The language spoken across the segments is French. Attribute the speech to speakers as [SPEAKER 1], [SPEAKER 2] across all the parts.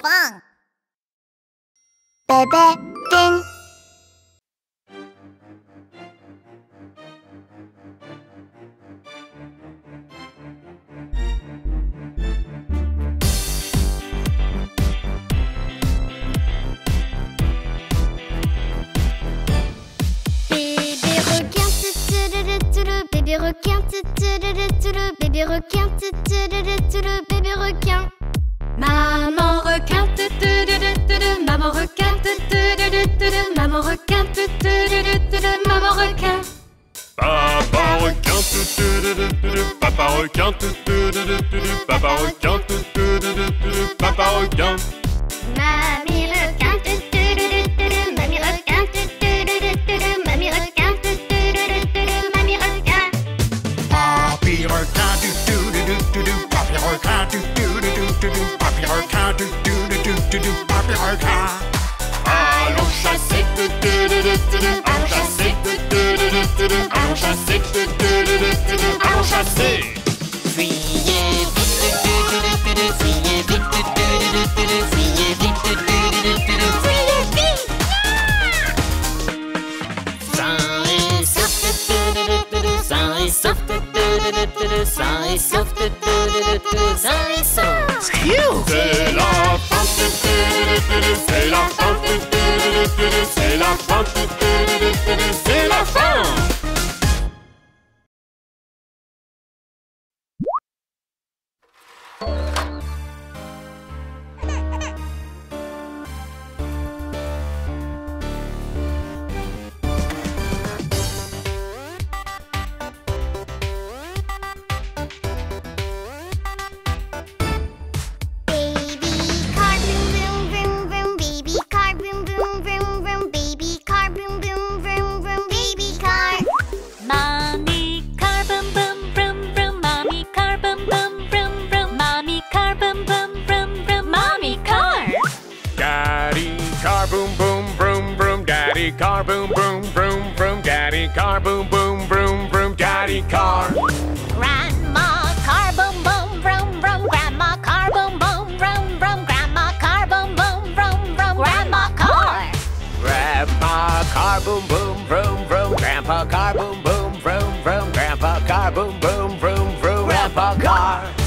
[SPEAKER 1] 5번 베베 땡 Bébé requin, bébé requin, bébé requin. Maman requin, tu, tu, tu, tu, tu, maman requin, tu, tu, tu, tu, tu, maman requin, tu, tu, tu, tu, tu, maman requin.
[SPEAKER 2] Papa requin, tu, tu, tu, tu, tu, papa requin, tu, tu, tu, tu, tu, papa requin, tu, tu, tu, tu, tu, papa requin.
[SPEAKER 1] Mamie
[SPEAKER 2] Allons chasser, allons chasser, allons chasser, allons chasser.
[SPEAKER 3] Fuyez fuyez vite, fuyez vite, fuyez vite. Sain et sauf, sain et sauf, et sauf.
[SPEAKER 2] C'est la tu, c'est la tu, c'est la fin,
[SPEAKER 1] car boom boom
[SPEAKER 4] vroom vroom
[SPEAKER 2] Daddy car
[SPEAKER 4] Grandma car boom boom vroom vroom Grandma car boom boom vroom vroom Grandma car boom boom vroom vroom Grandma car
[SPEAKER 3] Grandpa car boom boom vroom vroom. Grandpa car boom boom vroom vroom. Grandpa car boom boom vroom vroom. Grandpa car.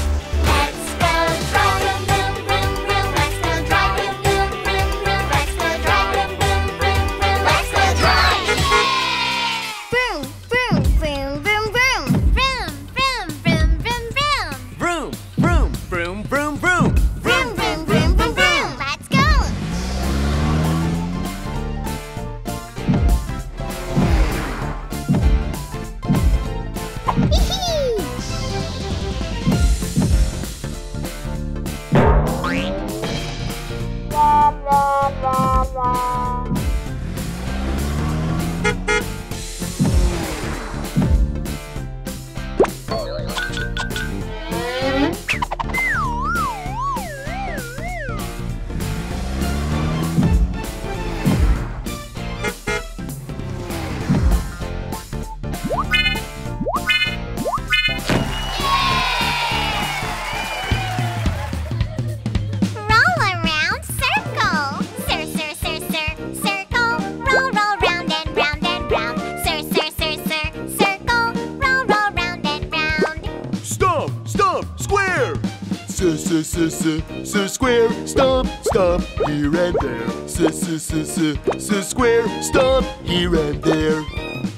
[SPEAKER 5] S s s s s square. Stomp, stomp here and there. S s s s s square. Stomp here and there.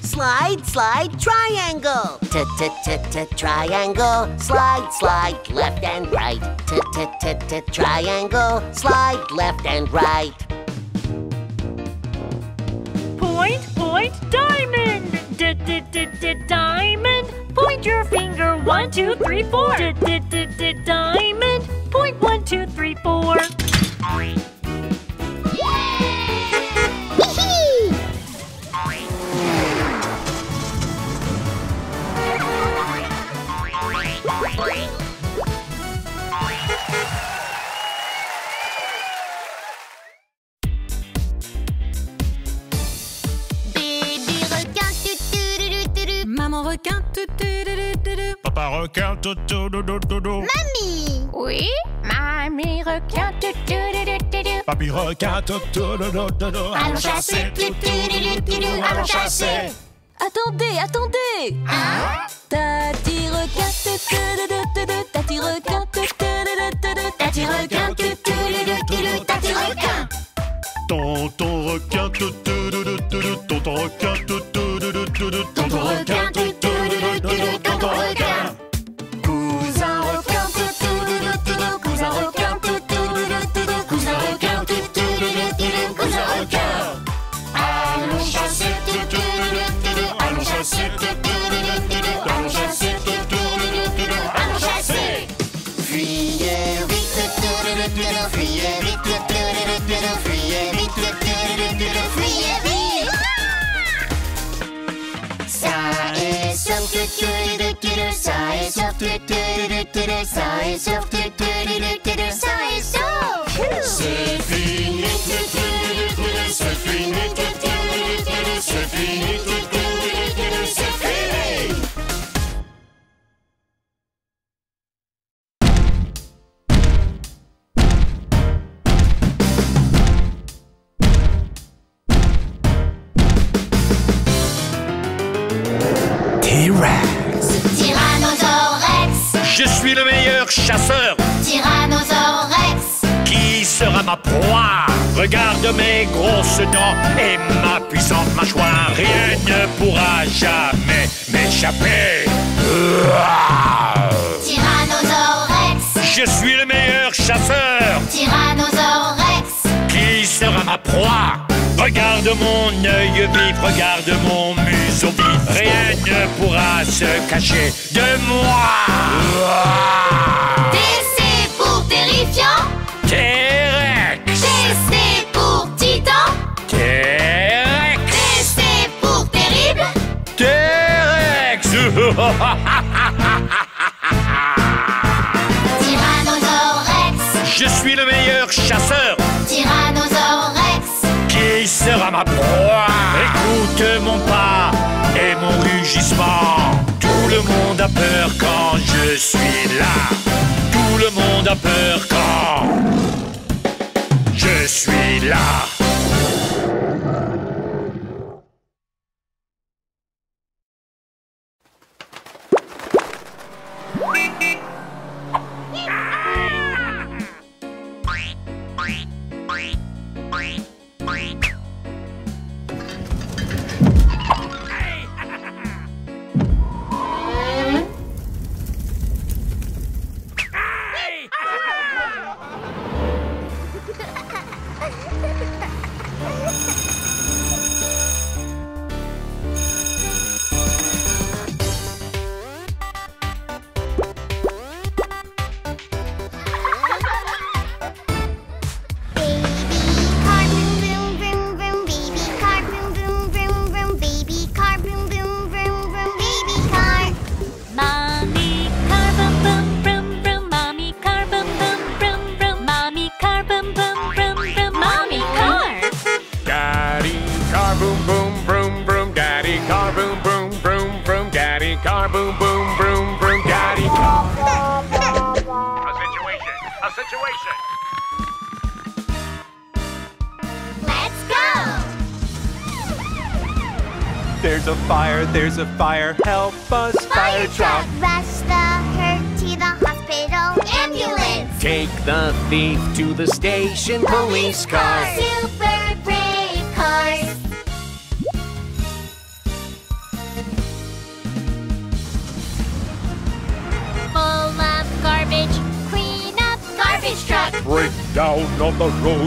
[SPEAKER 3] Slide, slide, triangle. T t t t triangle. Slide, slide, left and right. T t t t triangle. Slide left and right.
[SPEAKER 4] Point, point, diamond. D d d d diamond. Point your finger. One, two, three, four. D d d d diamond. Point one, two, three, four.
[SPEAKER 1] Hee-hee! Requin. Tu, tu, tu.
[SPEAKER 2] Papa requin, tout, tout, tout, tout, tout, tout.
[SPEAKER 1] Mamie
[SPEAKER 6] Oui
[SPEAKER 1] Mamie requin, du du du du.
[SPEAKER 3] Papy requin, tout, tout, tout, tout, tout, tout.
[SPEAKER 1] Allons chasser, du du du du. Allons chasser.
[SPEAKER 7] Attendez, attendez Tati requin, du du du du. Tati requin, du du du du.
[SPEAKER 1] Tati requin, du du du du. Tati requin.
[SPEAKER 3] Tonton requin, tout, tout, tout, tout, tout, tout. Tonton requin,
[SPEAKER 8] 뚜루뚜루뚜루 사이즈 오브 뚜루뚜루뚜루 사이즈 오브 뚜루뚜루뚜루
[SPEAKER 3] 사이즈 오브 슬핑이 뚜루뚜루뚜루 슬핑이
[SPEAKER 9] 뚜루뚜루뚜루
[SPEAKER 10] Je suis le meilleur chasseur.
[SPEAKER 9] Tyrannosaure Rex,
[SPEAKER 10] Qui sera ma proie? Regarde mes grosses dents et ma puissante mâchoire. Rien ne pourra jamais m'échapper.
[SPEAKER 9] Tyrannosaure Rex,
[SPEAKER 10] Je suis le meilleur chasseur.
[SPEAKER 9] Tyrannosaure Rex,
[SPEAKER 10] Qui sera ma proie? Regarde mon œil vif, regarde mon museau vif. Rien ne pourra se cacher de moi.
[SPEAKER 9] TC pour terrifiant,
[SPEAKER 10] T-Rex.
[SPEAKER 9] TC pour titan,
[SPEAKER 10] T-Rex.
[SPEAKER 9] TC pour terrible,
[SPEAKER 10] T-Rex.
[SPEAKER 9] Tyrannosaure Rex,
[SPEAKER 10] Je suis le meilleur chasseur. Ma proie Écoute mon pas et mon rugissement. Tout le monde a peur quand je suis là. Tout le monde a peur quand je suis là.
[SPEAKER 11] Fire, help us, fire truck.
[SPEAKER 9] Rush the hurt to the hospital. Ambulance!
[SPEAKER 11] Take the thief to the station, police car.
[SPEAKER 9] Super brave cars! Full of garbage, clean up garbage truck.
[SPEAKER 10] Break down on the road.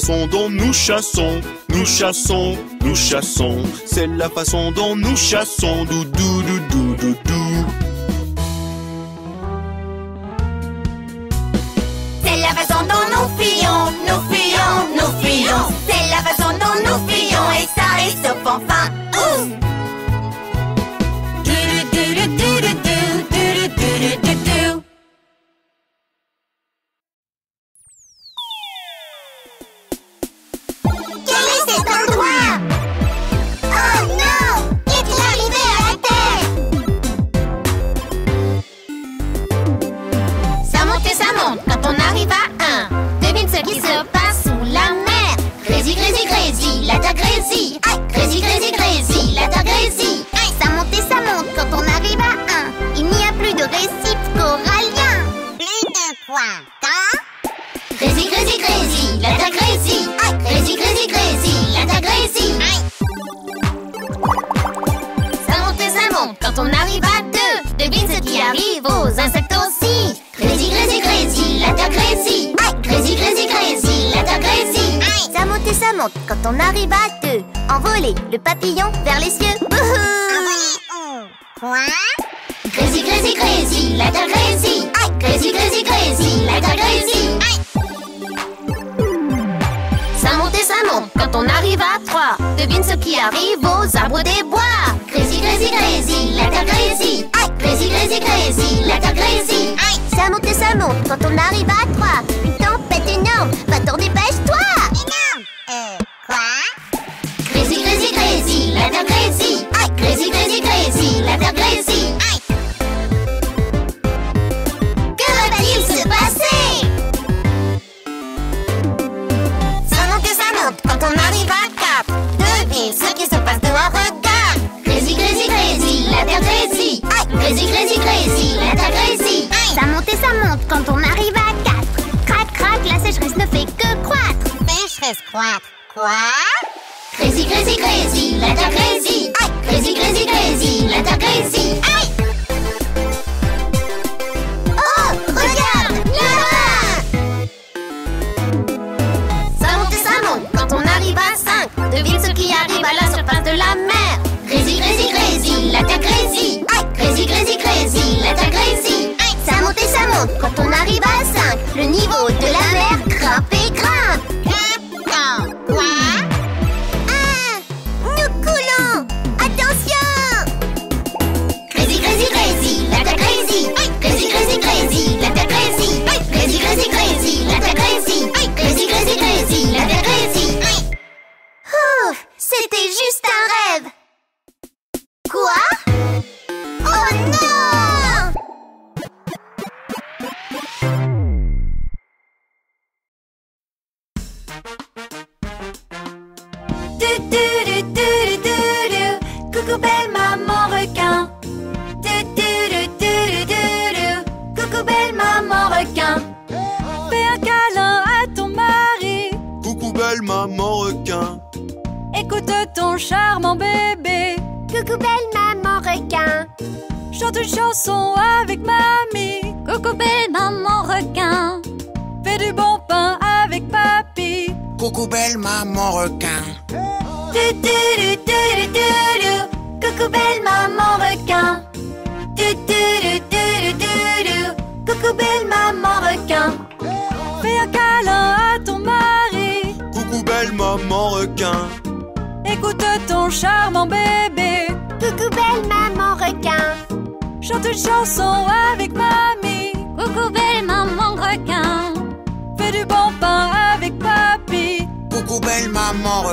[SPEAKER 9] façon dont nous
[SPEAKER 12] chassons, nous chassons, nous chassons. C'est la façon dont nous chassons,
[SPEAKER 9] doudou. doudou.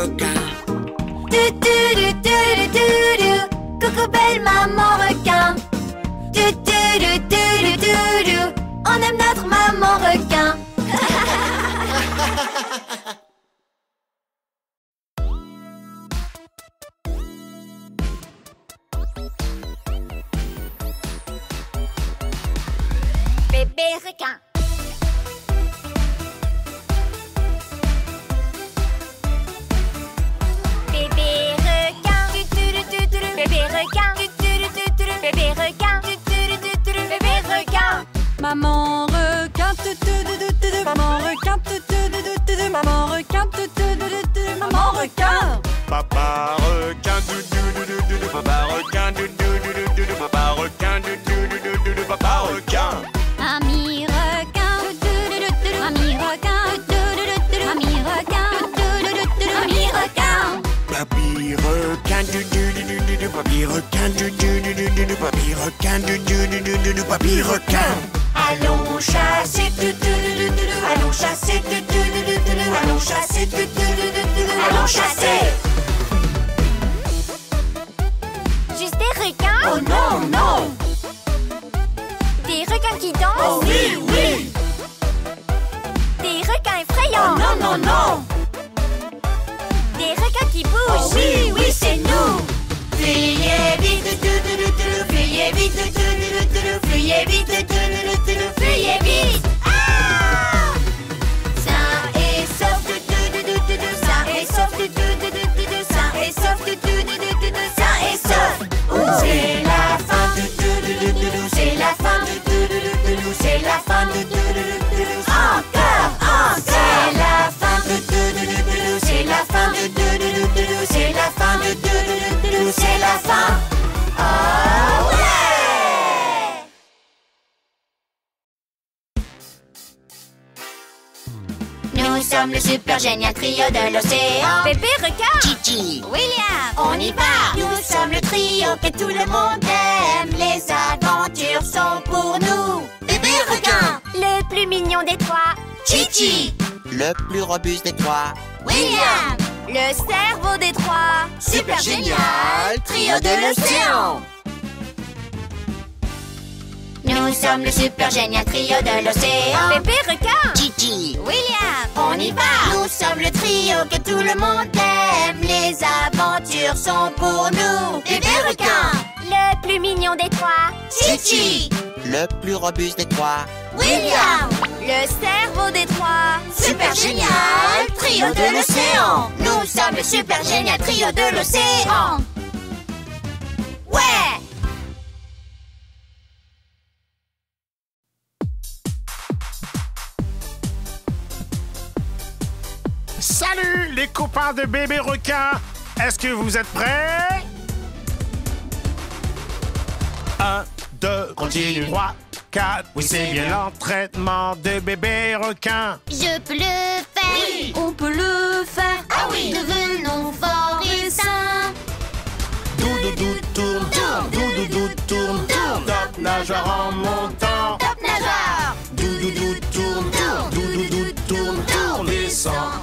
[SPEAKER 9] requin. Du du du du du du.
[SPEAKER 1] Coucou belle maman requin. Du du du du du du du. On
[SPEAKER 12] aime notre maman requin.
[SPEAKER 1] Bébé
[SPEAKER 9] requin.
[SPEAKER 1] requin,
[SPEAKER 13] bébé requin,
[SPEAKER 1] bébé requin. Maman requin,
[SPEAKER 12] maman requin,
[SPEAKER 9] maman requin,
[SPEAKER 1] maman requin.
[SPEAKER 13] Papa requin,
[SPEAKER 1] papa requin, papa requin,
[SPEAKER 9] papa requin.
[SPEAKER 12] Requin, du du du du du du papy requin, du du du du du du papy requin.
[SPEAKER 9] Allons chasser, tu, tu, tu, tu, tu, tu. allons chasser, tu, tu, tu, tu, tu, tu. allons chasser, tu, tu, tu, tu, tu, tu. allons chasser.
[SPEAKER 14] Juste des requins
[SPEAKER 9] Oh non, non,
[SPEAKER 14] Des requins qui dansent
[SPEAKER 9] oh oui, oui,
[SPEAKER 14] Des requins
[SPEAKER 9] oh
[SPEAKER 14] effrayants
[SPEAKER 9] non, non, non,
[SPEAKER 14] Des requins qui bougent
[SPEAKER 9] oh oui, oui, c'est nous. Fuyez vite, fuyez vite, fuyez vite, fuyez vite. Sain et sauf, sain et sauf, sain et sauf, sain et sauf. C'est la fin. Oh ouais. Nous sommes le super génial trio de l'océan.
[SPEAKER 14] Bébé requin
[SPEAKER 15] Titi,
[SPEAKER 14] William.
[SPEAKER 9] On y va. Nous sommes le trio que tout le monde aime. Les aventures sont pour nous. Bébé requin
[SPEAKER 14] Le plus mignon des trois.
[SPEAKER 9] Titi
[SPEAKER 12] Le plus robuste des trois.
[SPEAKER 9] William
[SPEAKER 14] Le cerveau des trois.
[SPEAKER 9] Super génial. Trio de l'océan Nous sommes le super génial trio de l'océan.
[SPEAKER 14] Bébé requin
[SPEAKER 15] Titi,
[SPEAKER 14] William.
[SPEAKER 9] On y va. Nous sommes le trio que tout le monde aime. Les aventures sont pour nous Bébé requin
[SPEAKER 14] Le plus mignon des trois.
[SPEAKER 9] Titi
[SPEAKER 12] Le plus robuste des trois.
[SPEAKER 9] William.
[SPEAKER 14] Le cerveau des trois.
[SPEAKER 9] Super génial. Trio de l'océan. Nous sommes le super génial trio de l'océan. Ouais
[SPEAKER 10] Salut les copains de bébé requin. Est-ce que vous êtes prêts? 1, 2, continue. 3, 4, oui c'est bien. l'entraînement de bébé requin.
[SPEAKER 14] Je peux le faire.
[SPEAKER 9] On peut le faire. Ah oui. Devenons forts et sains.
[SPEAKER 10] Doudoudou tourne,
[SPEAKER 9] Tourne.
[SPEAKER 10] doudoudou tourne,
[SPEAKER 9] Tourne.
[SPEAKER 10] top nageur en montant.
[SPEAKER 9] Top nageur.
[SPEAKER 10] Doudoudou tourne,
[SPEAKER 9] Tourne.
[SPEAKER 10] doudoudou tourne,
[SPEAKER 9] Tourne.
[SPEAKER 10] descend en nageant
[SPEAKER 9] Nageant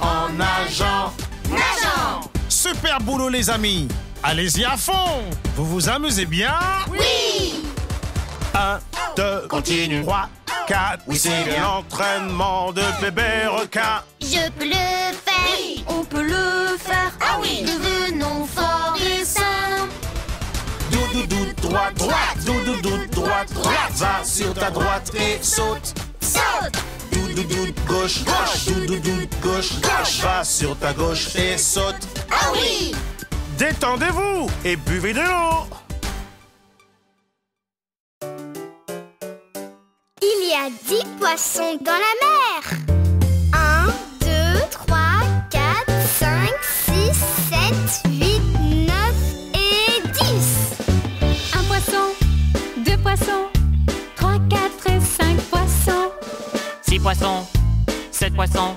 [SPEAKER 10] Super boulot les amis. Allez-y à fond. Vous vous amusez bien?
[SPEAKER 9] Oui.
[SPEAKER 10] 1, 2, continue. 3, 4, oui c'est bien. l'entraînement de bébé requin.
[SPEAKER 14] Je peux le faire.
[SPEAKER 9] On peut le faire. Ah oui. Devenons forts et sains
[SPEAKER 10] Doudoudou droite, droite, doudoudou droite, droite. Va sur ta droite et saute.
[SPEAKER 9] Saute.
[SPEAKER 10] Doudoudou gauche, gauche, doudoudou gauche, gauche. Va sur ta gauche et saute
[SPEAKER 9] Ah oui!
[SPEAKER 10] Détendez-vous et buvez de l'eau!
[SPEAKER 14] Il y a dix poissons dans la mer! 1, 2, 3, 4, 5, 6, 7, 8, 9 et 10
[SPEAKER 7] Un poisson, deux poissons, trois, quatre et cinq poissons.
[SPEAKER 3] 6 poissons, 7 poissons,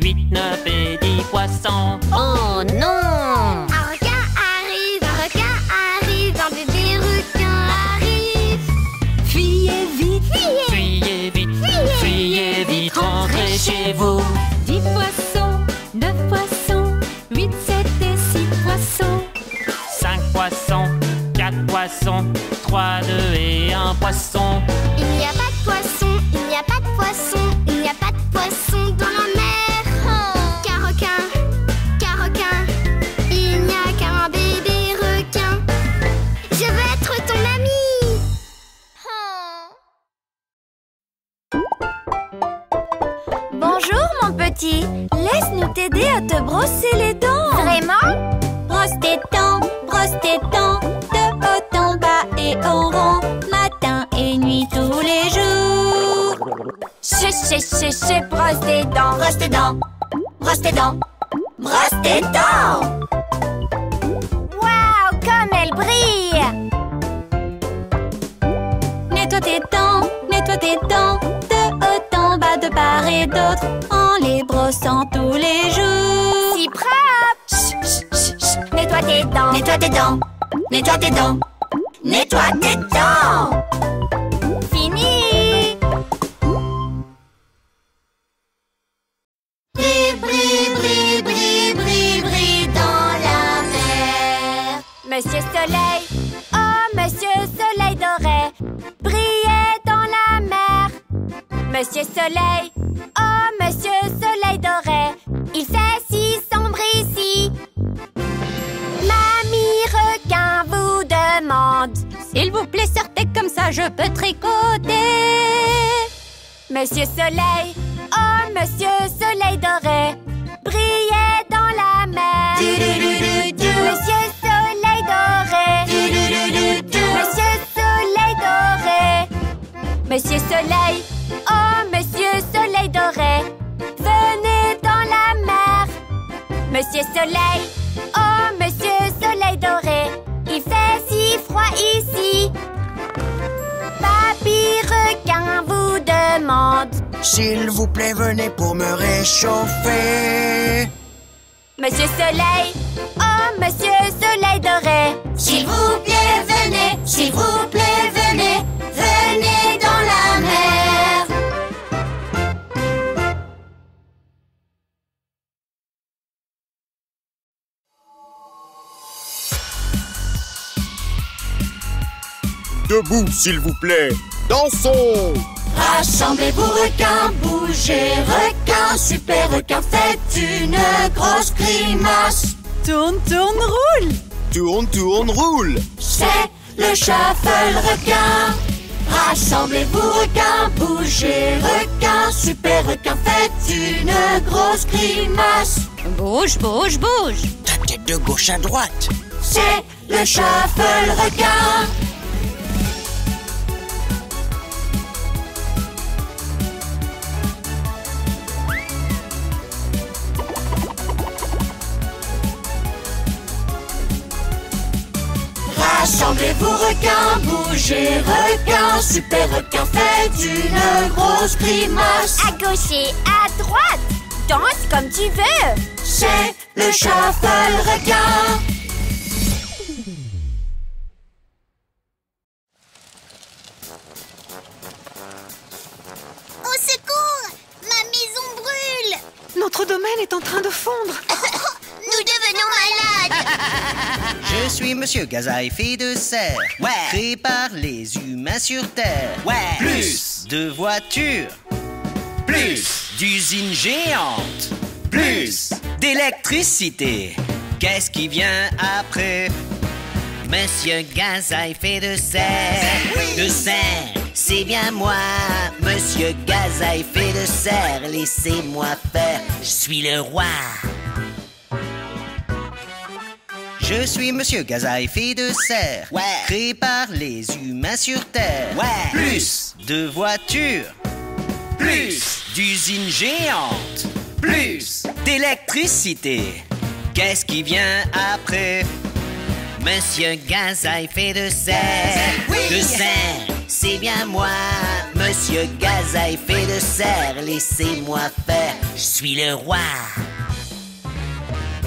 [SPEAKER 3] 8, 9 et 10 poissons.
[SPEAKER 15] oh non
[SPEAKER 14] Un requin arrive, un requin arrive, un bébé requin arrive
[SPEAKER 7] Fuyez vite,
[SPEAKER 14] Fuyez
[SPEAKER 3] Fuyez vite, fuyez vite, rentrez chez vous.
[SPEAKER 7] dix poissons, neuf poissons, huit, sept et six poissons.
[SPEAKER 3] 5 poissons, 4 poissons, 3, 2 et 1 poisson.
[SPEAKER 14] Laisse-nous t'aider à te brosser les dents. Vraiment? Brosse tes dents, brosse tes dents, de haut en bas et au rond, matin et nuit tous les jours. Chut, chut, chut, chut, brosse tes dents,
[SPEAKER 9] Brosse tes dents Brosse tes dents Brosse tes dents
[SPEAKER 14] Waouh, comme elle brille
[SPEAKER 9] Nettoie tes dents, nettoie tes dents part et d'autre En les brossant tous les jours
[SPEAKER 14] Si propre
[SPEAKER 9] Chut, chut, chut, chut. Nettoie tes dents Nettoie tes dents
[SPEAKER 1] Nettoie tes dents. Nettoie tes dents.
[SPEAKER 14] Fini
[SPEAKER 1] Bri, bri, bri, bri, bri, bri dans la mer.
[SPEAKER 14] Monsieur Soleil, oh Monsieur Soleil doré, mer. Monsieur Soleil, oh Monsieur Soleil doré, il fait si sombre ici. Mamie requin vous demande, s'il vous plaît sortez comme ça je peux tricoter. Monsieur Soleil, oh Monsieur Soleil doré, brillez dans la mer. Monsieur Monsieur Soleil, oh Monsieur Soleil doré, venez dans la mer. Monsieur Soleil, oh Monsieur Soleil doré, il fait si froid ici. Papy requin vous demande,
[SPEAKER 16] S'il vous plaît, venez pour me réchauffer.
[SPEAKER 14] Monsieur Soleil, oh Monsieur Soleil doré,
[SPEAKER 1] S'il vous plaît, venez. S'il vous plaît, venez.
[SPEAKER 12] Debout, s'il vous plaît. Dansons
[SPEAKER 1] Rassemblez-vous requins, bougez requins, super requin, faites une grosse grimace.
[SPEAKER 4] Tourne, tourne, roule
[SPEAKER 12] Tourne, tourne, roule
[SPEAKER 1] C'est le shuffle requin. Rassemblez-vous requins, bougez requins, super requin, faites une grosse grimace.
[SPEAKER 14] bouge, bouge, bouge.
[SPEAKER 16] Ta tête de gauche à droite.
[SPEAKER 1] C'est le shuffle requin. Requins, bougez requins, super requin, faites une grosse grimace.
[SPEAKER 14] À gauche et à droite. Danse comme tu veux.
[SPEAKER 1] C'est le shuffle requin.
[SPEAKER 14] Au secours Ma maison brûle
[SPEAKER 4] Notre domaine est en train de fondre
[SPEAKER 14] Nous devenons malades
[SPEAKER 15] Je suis Monsieur Gaz à effet de serre. Ouais. Créé par les humains sur Terre. Ouais. Plus de voitures. Plus d'usines géantes. Plus d'électricité. Qu'est-ce qui vient après? Monsieur Gaz à effet de serre. De serre, c'est bien moi. Monsieur Gaz à effet de serre. Laissez-moi faire. Je suis le roi. Je suis Monsieur Gaz à effet de serre. Ouais. Créé par les humains sur Terre. Ouais. Plus de voitures. Plus d'usines géantes. Plus d'électricité. Qu'est-ce qui vient après? Monsieur Gaz à effet de serre. De serre, c'est bien moi. Monsieur Gaz à effet de serre. Laissez-moi faire. Je suis le roi.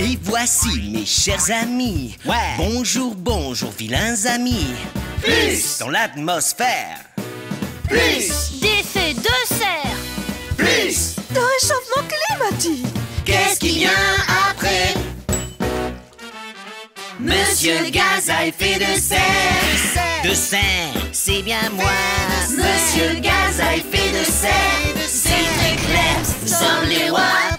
[SPEAKER 15] Et voici mes chers amis. Ouais. Bonjour, bonjour, vilains amis. Plus dans l'atmosphère. Plus,
[SPEAKER 14] D'effet de serre
[SPEAKER 15] plus.
[SPEAKER 4] De réchauffement climatique
[SPEAKER 15] Qu'est-ce qui vient après? Monsieur Gaz à effet de serre. De serre, c'est bien moi. Monsieur Gaz à effet de serre. C'est très clair, nous sommes les rois.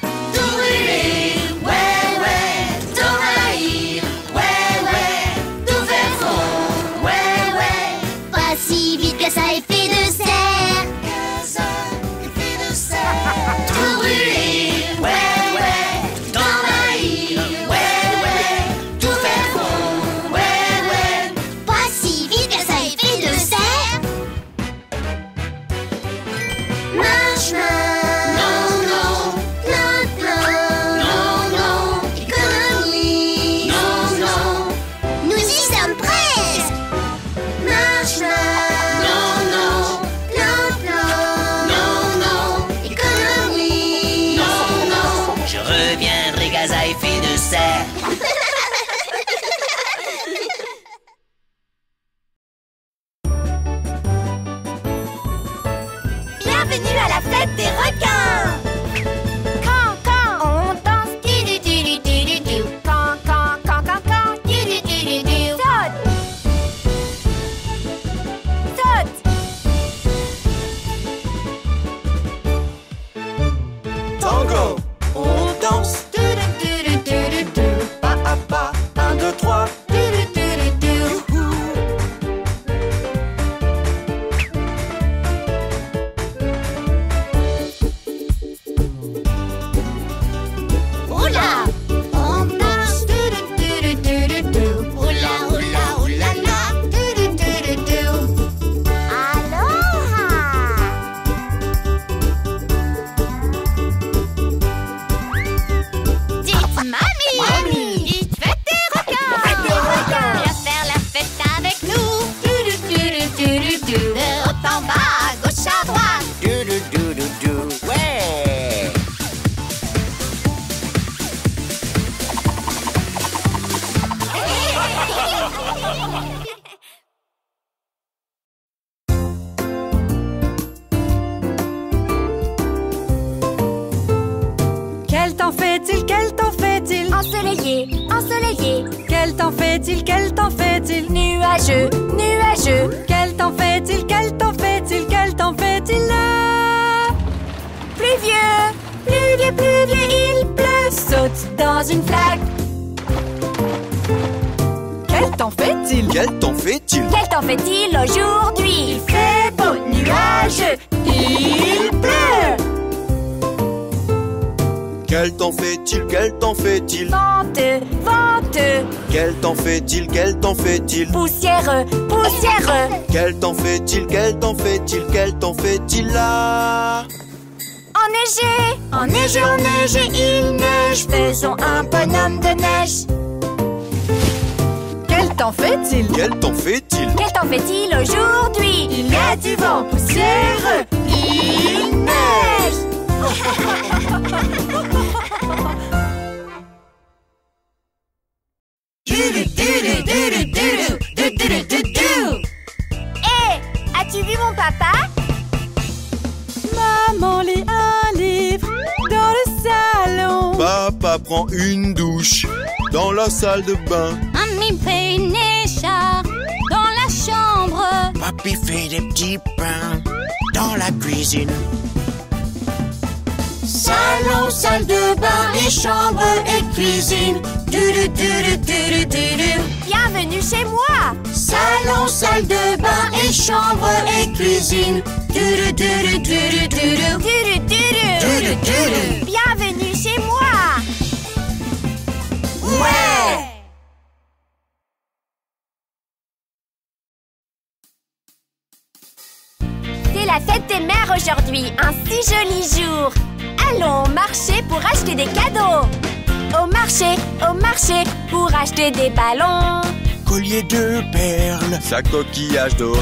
[SPEAKER 9] coquilhagem d'eau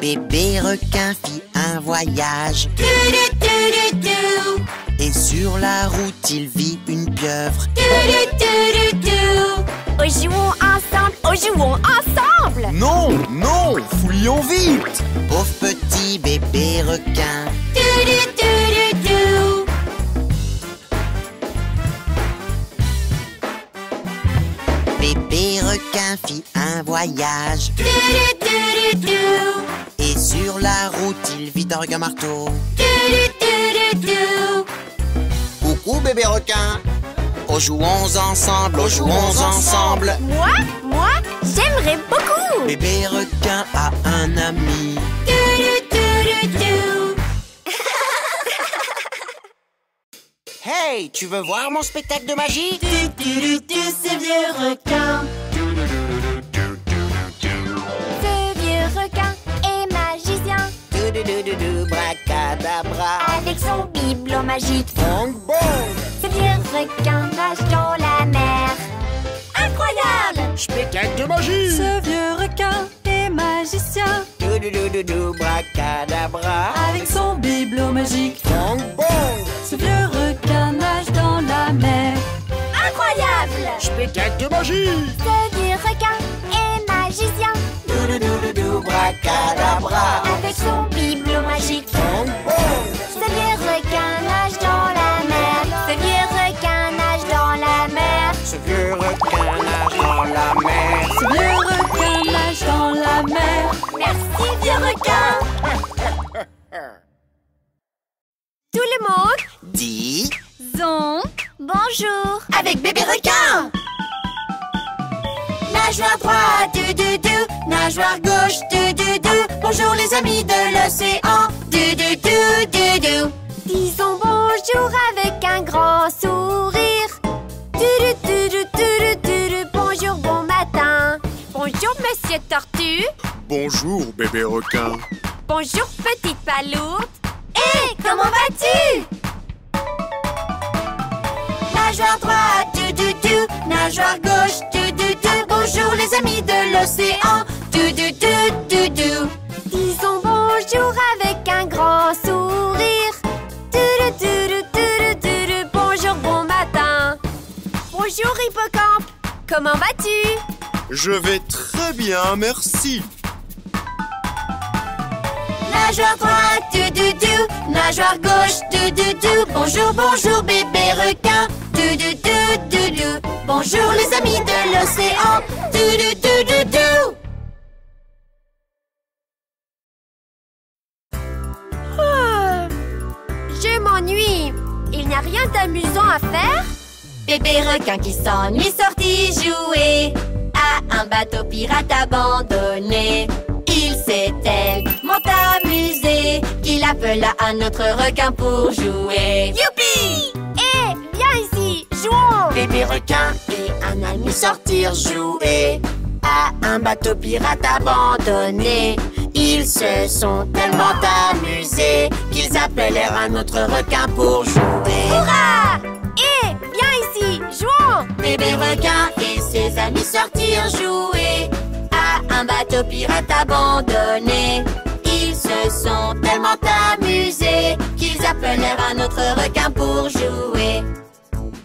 [SPEAKER 15] bébé requin fit un voyage. Et sur la route il vit une pieuvre.
[SPEAKER 14] Oh, jouons ensemble, oh, jouons ensemble.
[SPEAKER 12] Non, non, fouillons vite.
[SPEAKER 15] Pauvre petit bébé requin, requin fit un voyage et sur la route il vit un requin marteau. Coucou bébé requin, oh jouons ensemble, oh jouons ensemble.
[SPEAKER 14] Moi, moi, j'aimerais beaucoup
[SPEAKER 15] Bébé requin a un ami. Hey, tu veux voir mon spectacle de magie?
[SPEAKER 9] Tu, tu, tu, ce vieux requin
[SPEAKER 15] bracadabra.
[SPEAKER 14] Avec son bibelot magique. Ce vieux requin nage dans la mer. Incroyable!
[SPEAKER 12] Spectacle de magie.
[SPEAKER 9] Ce vieux requin est magicien.
[SPEAKER 15] Bracadabra.
[SPEAKER 9] Avec son bibelot magique. Ce vieux requin nage dans la mer
[SPEAKER 14] Incroyable.
[SPEAKER 12] Spectacle de magie
[SPEAKER 14] Ce vieux requin est magicien.
[SPEAKER 15] Du-du-du-du-du, bracadabra.
[SPEAKER 14] Avec son bibelot magique.
[SPEAKER 15] Bong bong,
[SPEAKER 14] Ce vieux requin nage dans la mer. Ce vieux requin nage dans la mer.
[SPEAKER 15] Ce vieux requin nage dans la mer.
[SPEAKER 9] Ce vieux requin nage dans la mer.
[SPEAKER 14] Merci vieux requin. Tout le monde
[SPEAKER 15] Dis,
[SPEAKER 14] Zon Bonjour.
[SPEAKER 9] Avec bébé requin. Nageoire droite, du du du. Nageoire gauche, du du du. Bonjour les amis de l'océan. Du du du du du.
[SPEAKER 14] Disons bonjour avec un grand sourire. Tudu, tudu, tudu, tudu, bonjour, bon matin. Bonjour, monsieur Tortue.
[SPEAKER 12] Bonjour bébé requin.
[SPEAKER 14] Bonjour, petite palourde. Hé, comment vas-tu?
[SPEAKER 1] Nageoire droite, du du du. Nageoire gauche, du du du. Bonjour les amis de l'océan, du du du du du.
[SPEAKER 14] Disons bonjour avec un grand sourire. Tudu, tudu, tudu, tudu. Bonjour, bon matin. Bonjour, Hippocampe. Comment vas-tu
[SPEAKER 12] Je vais très bien, merci.
[SPEAKER 1] Nageoire droite, du du du. Nageoire gauche, du du du. Bonjour, bonjour bébé requin, du du du du du. Bonjour les amis de l'océan, du du du du du.
[SPEAKER 14] Ah, Je m'ennuie. Il n'y a rien d'amusant à faire
[SPEAKER 1] Bébé requin qui s'ennuie sorti jouer à un bateau pirate abandonné. Il s'est tellement amusé. Qu'il appela un autre requin pour jouer.
[SPEAKER 14] Youpi! Hé, viens ici, jouons!
[SPEAKER 17] Bébé requin et un ami sortirent jouer. À un bateau pirate abandonné. Ils se sont tellement amusés qu'ils appelèrent un autre requin pour jouer.
[SPEAKER 14] Hurrah! Hé, viens ici, jouons!
[SPEAKER 1] Bébé requin et ses amis sortirent jouer un bateau pirate abandonné. Ils se sont tellement amusés qu'ils appelèrent un autre requin pour jouer.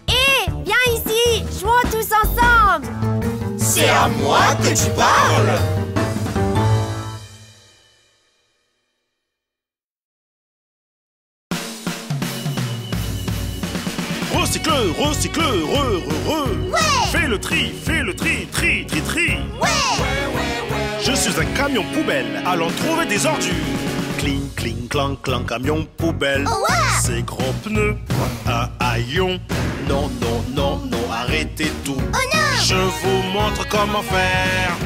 [SPEAKER 14] Hé, viens ici, jouons tous ensemble
[SPEAKER 12] C'est à moi que tu parles
[SPEAKER 10] Recycle, recycle, re, re, re. Fais le tri, fais le tri, tri, tri, tri. Je suis un camion poubelle allant trouver des ordures. Cling, cling, clang, clang, camion poubelle. Ces gros pneus à haillons. Non, non, non, non, arrêtez tout. Je vous montre comment faire.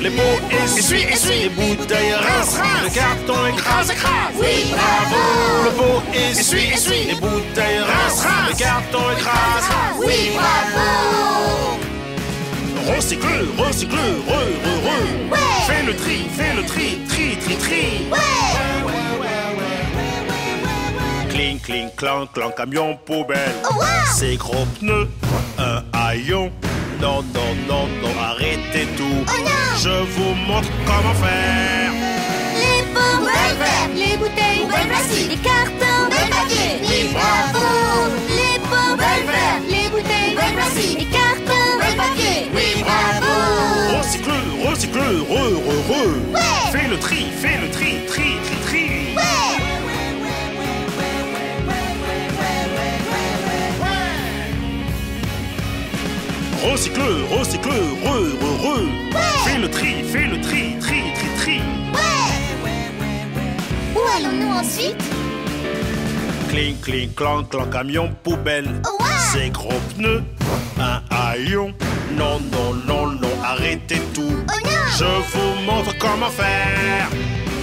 [SPEAKER 10] Les pots essuie, essuie, les bouteilles rince, rince, le carton écrase, écrase. Oui, bravo. Le pot essuie, essuie, les bouteilles rince, rince, le carton écrase.
[SPEAKER 1] Oui, bravo.
[SPEAKER 10] Recycle, recycle, re, re, re. Fais le tri, fais le tri, tri, tri, tri. Cling, cling, clang, clang, camion poubelle. Ces gros pneus, un haillon. Non, non, non, non, arrêtez tout. Je vous montre comment faire.
[SPEAKER 1] Les vertes, les bouteilles, poubelles plastiques, les cartons, poubelles papier. Oui, bravo Les vertes, les bouteilles, poubelles plastiques, les cartons, poubelles papier. Oui, bravo
[SPEAKER 10] Recycle, recycle, re, re, re. Fais le tri, fais le tri, tri, tri, Recycle, recycle, re, re, re. Fais le tri, fais le tri, tri, tri, tri.
[SPEAKER 1] Où allons-nous ensuite?
[SPEAKER 10] Cling, cling, clang, clang, camion poubelle. Ces gros pneus, un haillon. Non, non, non, non, arrêtez tout. Je vous montre comment faire.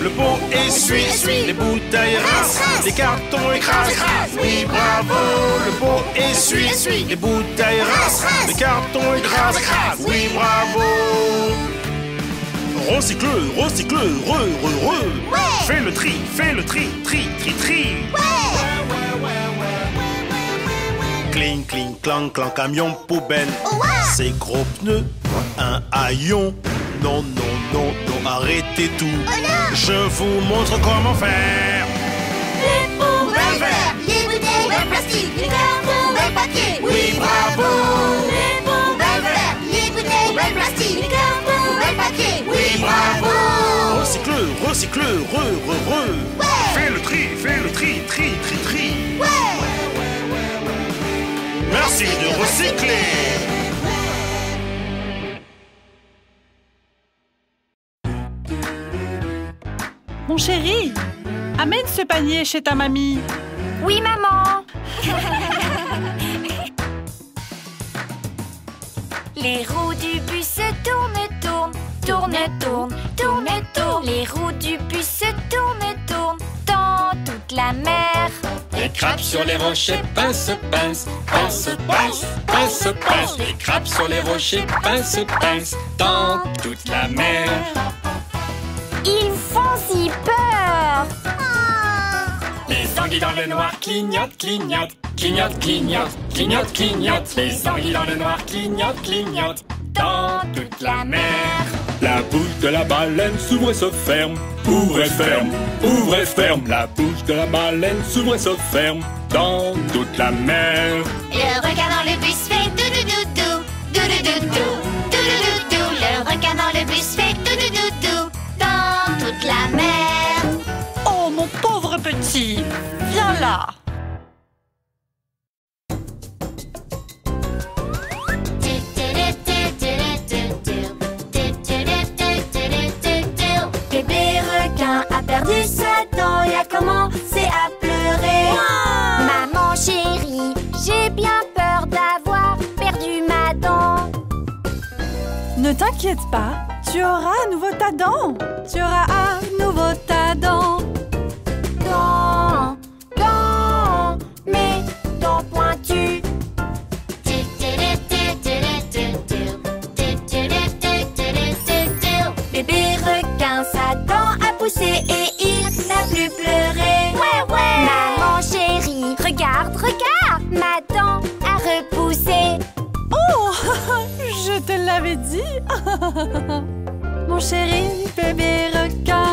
[SPEAKER 10] Le pot essuie, essuie, les bouteilles rince, les cartons écrase, écrase. Oui, bravo. Le pot essuie, essuie, les bouteilles rince, les cartons écrase, écrase. Oui, bravo. Recycle, recycle, re, re, re. Fais le tri, fais le tri, tri, tri, tri. Cling, cling, clang, clang, camion poubelle. Ces gros pneus, un haillon. Non, non, non, non, arrêtez tout. Je vous montre comment faire.
[SPEAKER 1] Les poubelles vertes, les bouteilles, poubelles plastiques, les cartons, poubelles papier. Oui, bravo Les poubelles vertes, les bouteilles, poubelles plastiques, les cartons, poubelles papier. Oui, bravo
[SPEAKER 10] Recycle, recycle, re, re, re. Fais le tri, fais le tri, tri, tri, tri. Merci de recycler.
[SPEAKER 18] Mon chéri, amène ce panier chez ta mamie.
[SPEAKER 14] Oui, maman Les roues du bus se tournent, tournent, tournent, tournent, tournent, tournent. Les roues du bus se tournent, tournent dans toute la mer.
[SPEAKER 19] Les crabes sur les rochers pincent, pincent, pincent, pincent, pincent, pincent. Les crabes sur les rochers pincent, pincent dans toute la mer.
[SPEAKER 14] Ils font si peur
[SPEAKER 19] Les anguilles dans le noir clignotent, clignotent, clignotent, clignotent, clignotent, clignotent. Les anguilles dans le noir clignotent, clignotent, dans toute la mer.
[SPEAKER 2] La bouche de la baleine s'ouvre et se ferme, ouvre et ferme, ouvre et ferme. La bouche de la baleine s'ouvre et se ferme dans toute la mer.
[SPEAKER 1] Le requin dans le bus fait dou dou dou dou, dou dou dou dou, dou dou dou dou. Le requin dans le bus fait commencé à pleurer.
[SPEAKER 14] Maman chérie, j'ai bien peur d'avoir perdu ma dent.
[SPEAKER 18] Ne t'inquiète pas, tu auras à nouveau ta dent Tu auras à nouveau ta dent Mon chéri bébé
[SPEAKER 1] requin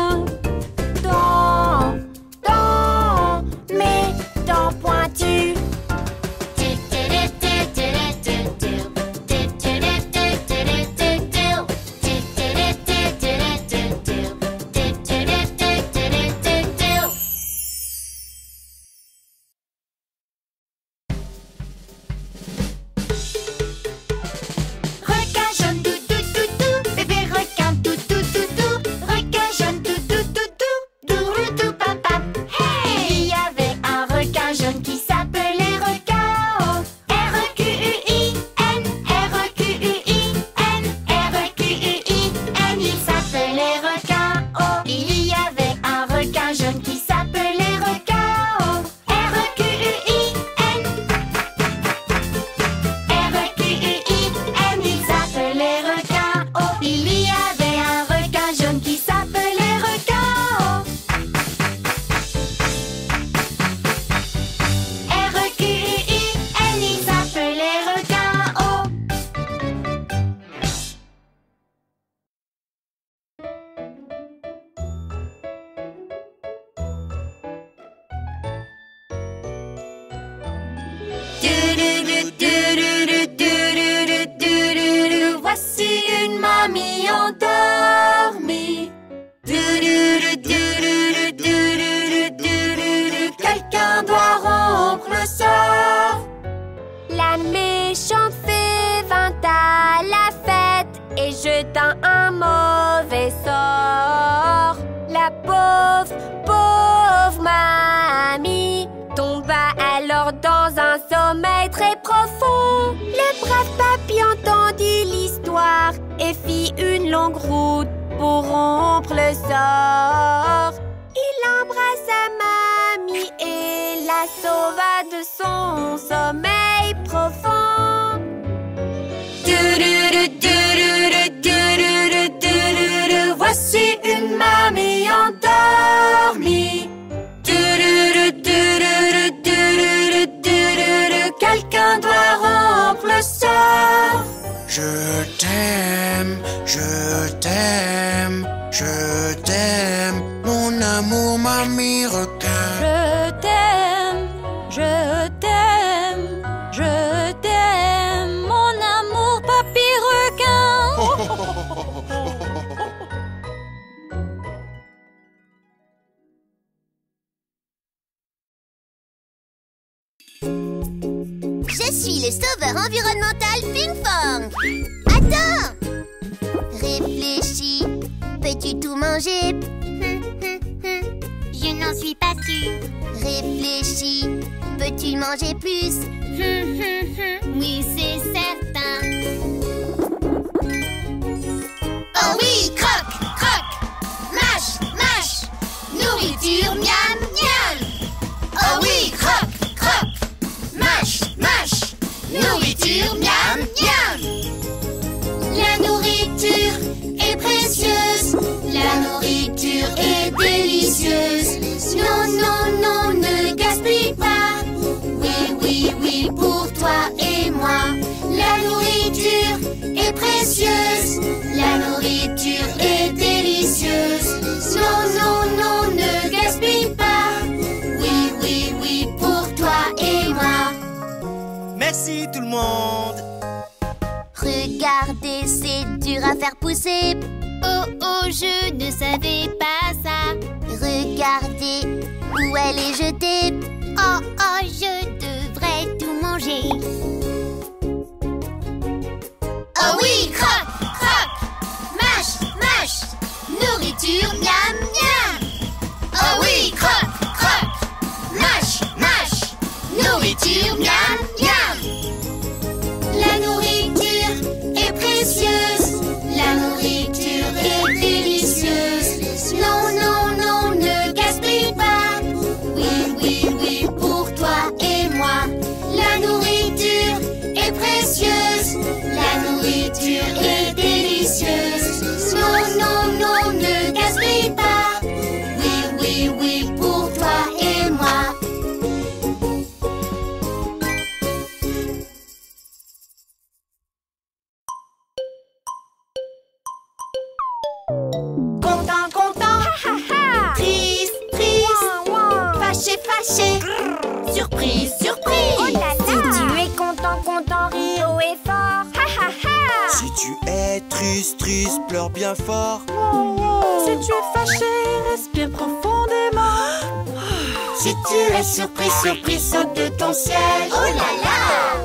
[SPEAKER 9] suis le sauveur environnemental Ping Pong. Attends Réfléchis. Peux-tu tout manger? Je n'en suis pas sûre. Réfléchis. Peux-tu manger plus? Oui, c'est certain. Oh oui, croque. Nourriture, miam, miam.
[SPEAKER 1] La nourriture est précieuse La nourriture est délicieuse. Non, non, non, ne
[SPEAKER 9] gaspille pas. Oui, oui, oui, pour toi et moi. La nourriture est précieuse La nourriture
[SPEAKER 15] monde.
[SPEAKER 9] Regardez, c'est dur à faire pousser. Oh oh, je ne savais pas ça. Regardez où elle est jetée. Oh oh, je devrais tout manger. Oh oui, croque, croque, mâche, mâche, nourriture, miam, miam. Oh oui, croque, nourriture, miam, miam. La nourriture est précieuse,
[SPEAKER 1] surprise, surprise.
[SPEAKER 14] Si tu es content, content, ris haut et fort. Ha ha ha.
[SPEAKER 16] Si tu es triste, triste, pleure bien fort.
[SPEAKER 18] Si tu es fâché, respire profondément.
[SPEAKER 1] Si tu es surpris, surprise, saute de ton siège. Oh là là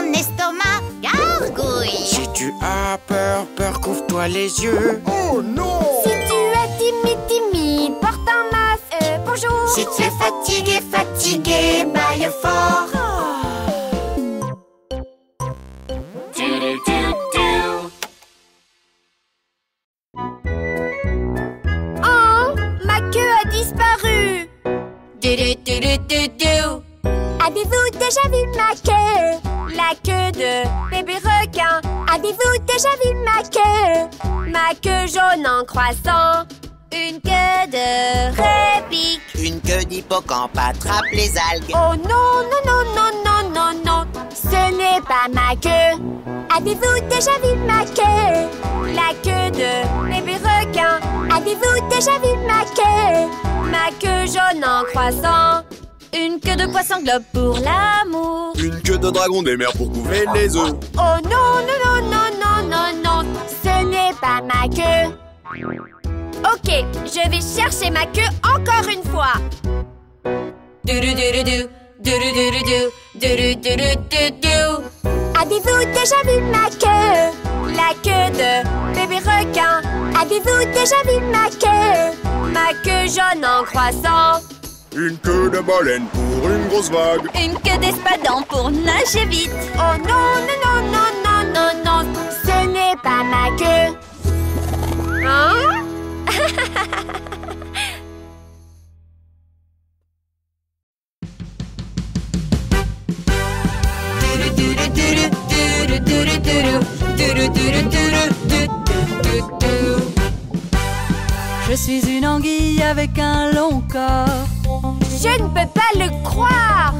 [SPEAKER 9] ton estomac. Gargouille.
[SPEAKER 16] Si tu as peur, peur, couvre-toi les yeux.
[SPEAKER 12] Oh non
[SPEAKER 14] Si tu es timide, timide, porte un masque. Euh, bonjour.
[SPEAKER 1] Si tu es fatigué, fatigué, baille fort.
[SPEAKER 14] Oh, ma queue a disparu.
[SPEAKER 1] Du.
[SPEAKER 14] Avez-vous déjà vu ma queue? La queue de bébé requin. Avez-vous déjà vu ma queue? Ma queue jaune en croissant. Une queue de réplique.
[SPEAKER 15] Une queue d'hippocampe attrape les algues.
[SPEAKER 14] Oh non, non, non, non, non, non, non. Ce n'est pas ma queue. Avez-vous déjà vu ma queue? La queue de bébé requin. Avez-vous déjà vu ma queue? Ma queue jaune en croissant. Une queue de poisson globe pour l'amour.
[SPEAKER 12] Une queue de dragon des mers pour couvrir les œufs.
[SPEAKER 14] Oh non, non, non, non, non, non, non, ce n'est pas ma queue. Ok, je vais chercher ma queue encore une fois. Avez-vous déjà vu ma queue La queue de bébé requin. Avez-vous déjà vu ma queue Ma queue jaune en croissant.
[SPEAKER 12] Une queue de baleine pour une grosse vague.
[SPEAKER 14] Une queue d'espadon pour nager vite. Oh non, non, non, non, non, non, non, ce n'est pas ma queue. Hein
[SPEAKER 18] Je suis une anguille avec un long corps.
[SPEAKER 14] Je ne peux pas le croire.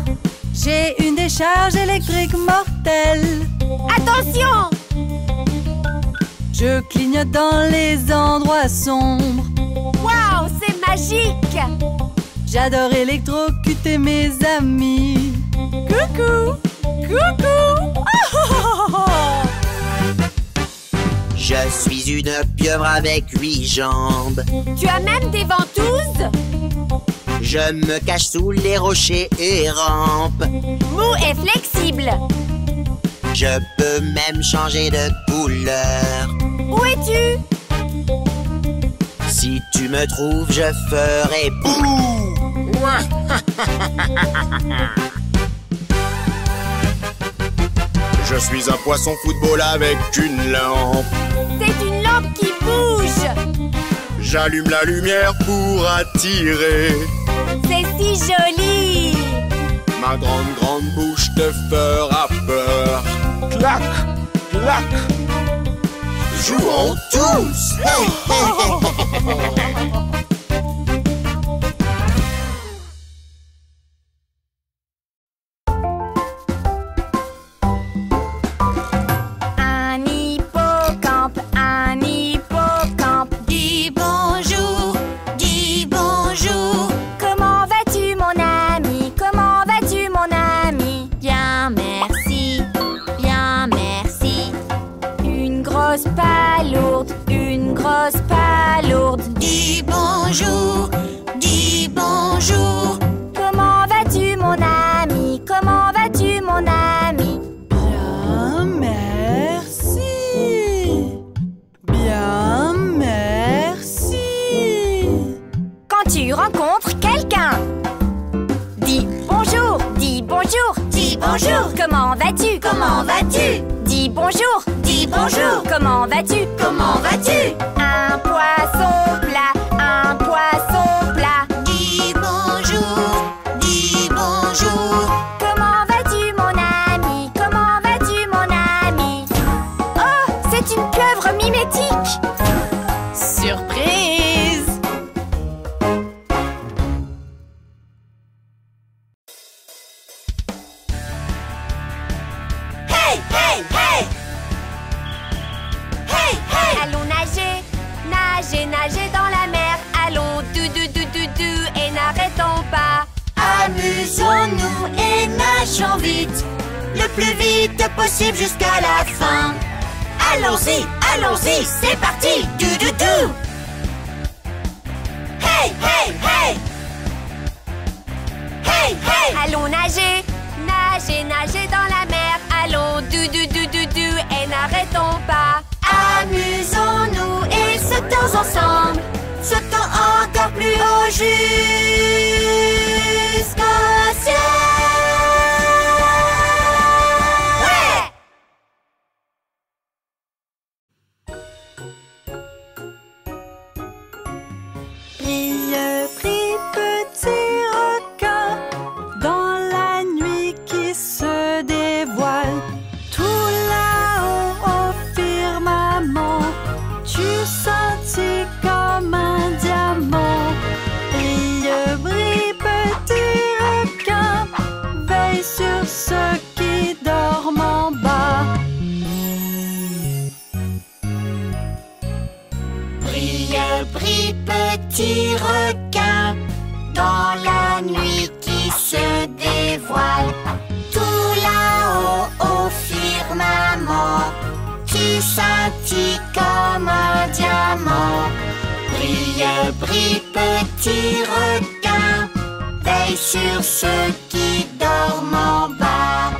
[SPEAKER 18] J'ai une décharge électrique mortelle.
[SPEAKER 14] Attention
[SPEAKER 18] Je clignote dans les endroits sombres.
[SPEAKER 14] Waouh, c'est magique
[SPEAKER 18] J'adore électrocuter mes amis. Coucou Coucou
[SPEAKER 15] Je suis une pieuvre avec huit jambes.
[SPEAKER 14] Tu as même des ventouses?
[SPEAKER 15] Je me cache sous les rochers et rampe.
[SPEAKER 14] Mou et flexible.
[SPEAKER 15] Je peux même changer de couleur.
[SPEAKER 14] Où es-tu?
[SPEAKER 15] Si tu me trouves, je ferai bouh.
[SPEAKER 12] Je suis un poisson football avec une lampe.
[SPEAKER 14] C'est une lampe qui.
[SPEAKER 12] J'allume la lumière pour attirer.
[SPEAKER 14] C'est si joli.
[SPEAKER 12] Ma grande, grande bouche te fera peur. Clac, clac. Jouons tous.
[SPEAKER 1] Bonjour,
[SPEAKER 14] comment vas-tu? Comment vas-tu? Dis bonjour, Dis bonjour, comment vas-tu?
[SPEAKER 1] Comment vas-tu? Nageons vite Le plus vite possible jusqu'à la fin. Allons-y, allons-y, c'est parti Du du du. Hey, hey, hey. Hey, hey.
[SPEAKER 14] Allons nager, nager, nager dans la mer. Allons du du du du du et n'arrêtons pas.
[SPEAKER 1] Amusons-nous et sautons ensemble Sautons encore plus haut jusqu'au ciel
[SPEAKER 18] Petit requin, veille sur ceux qui dorment en bas.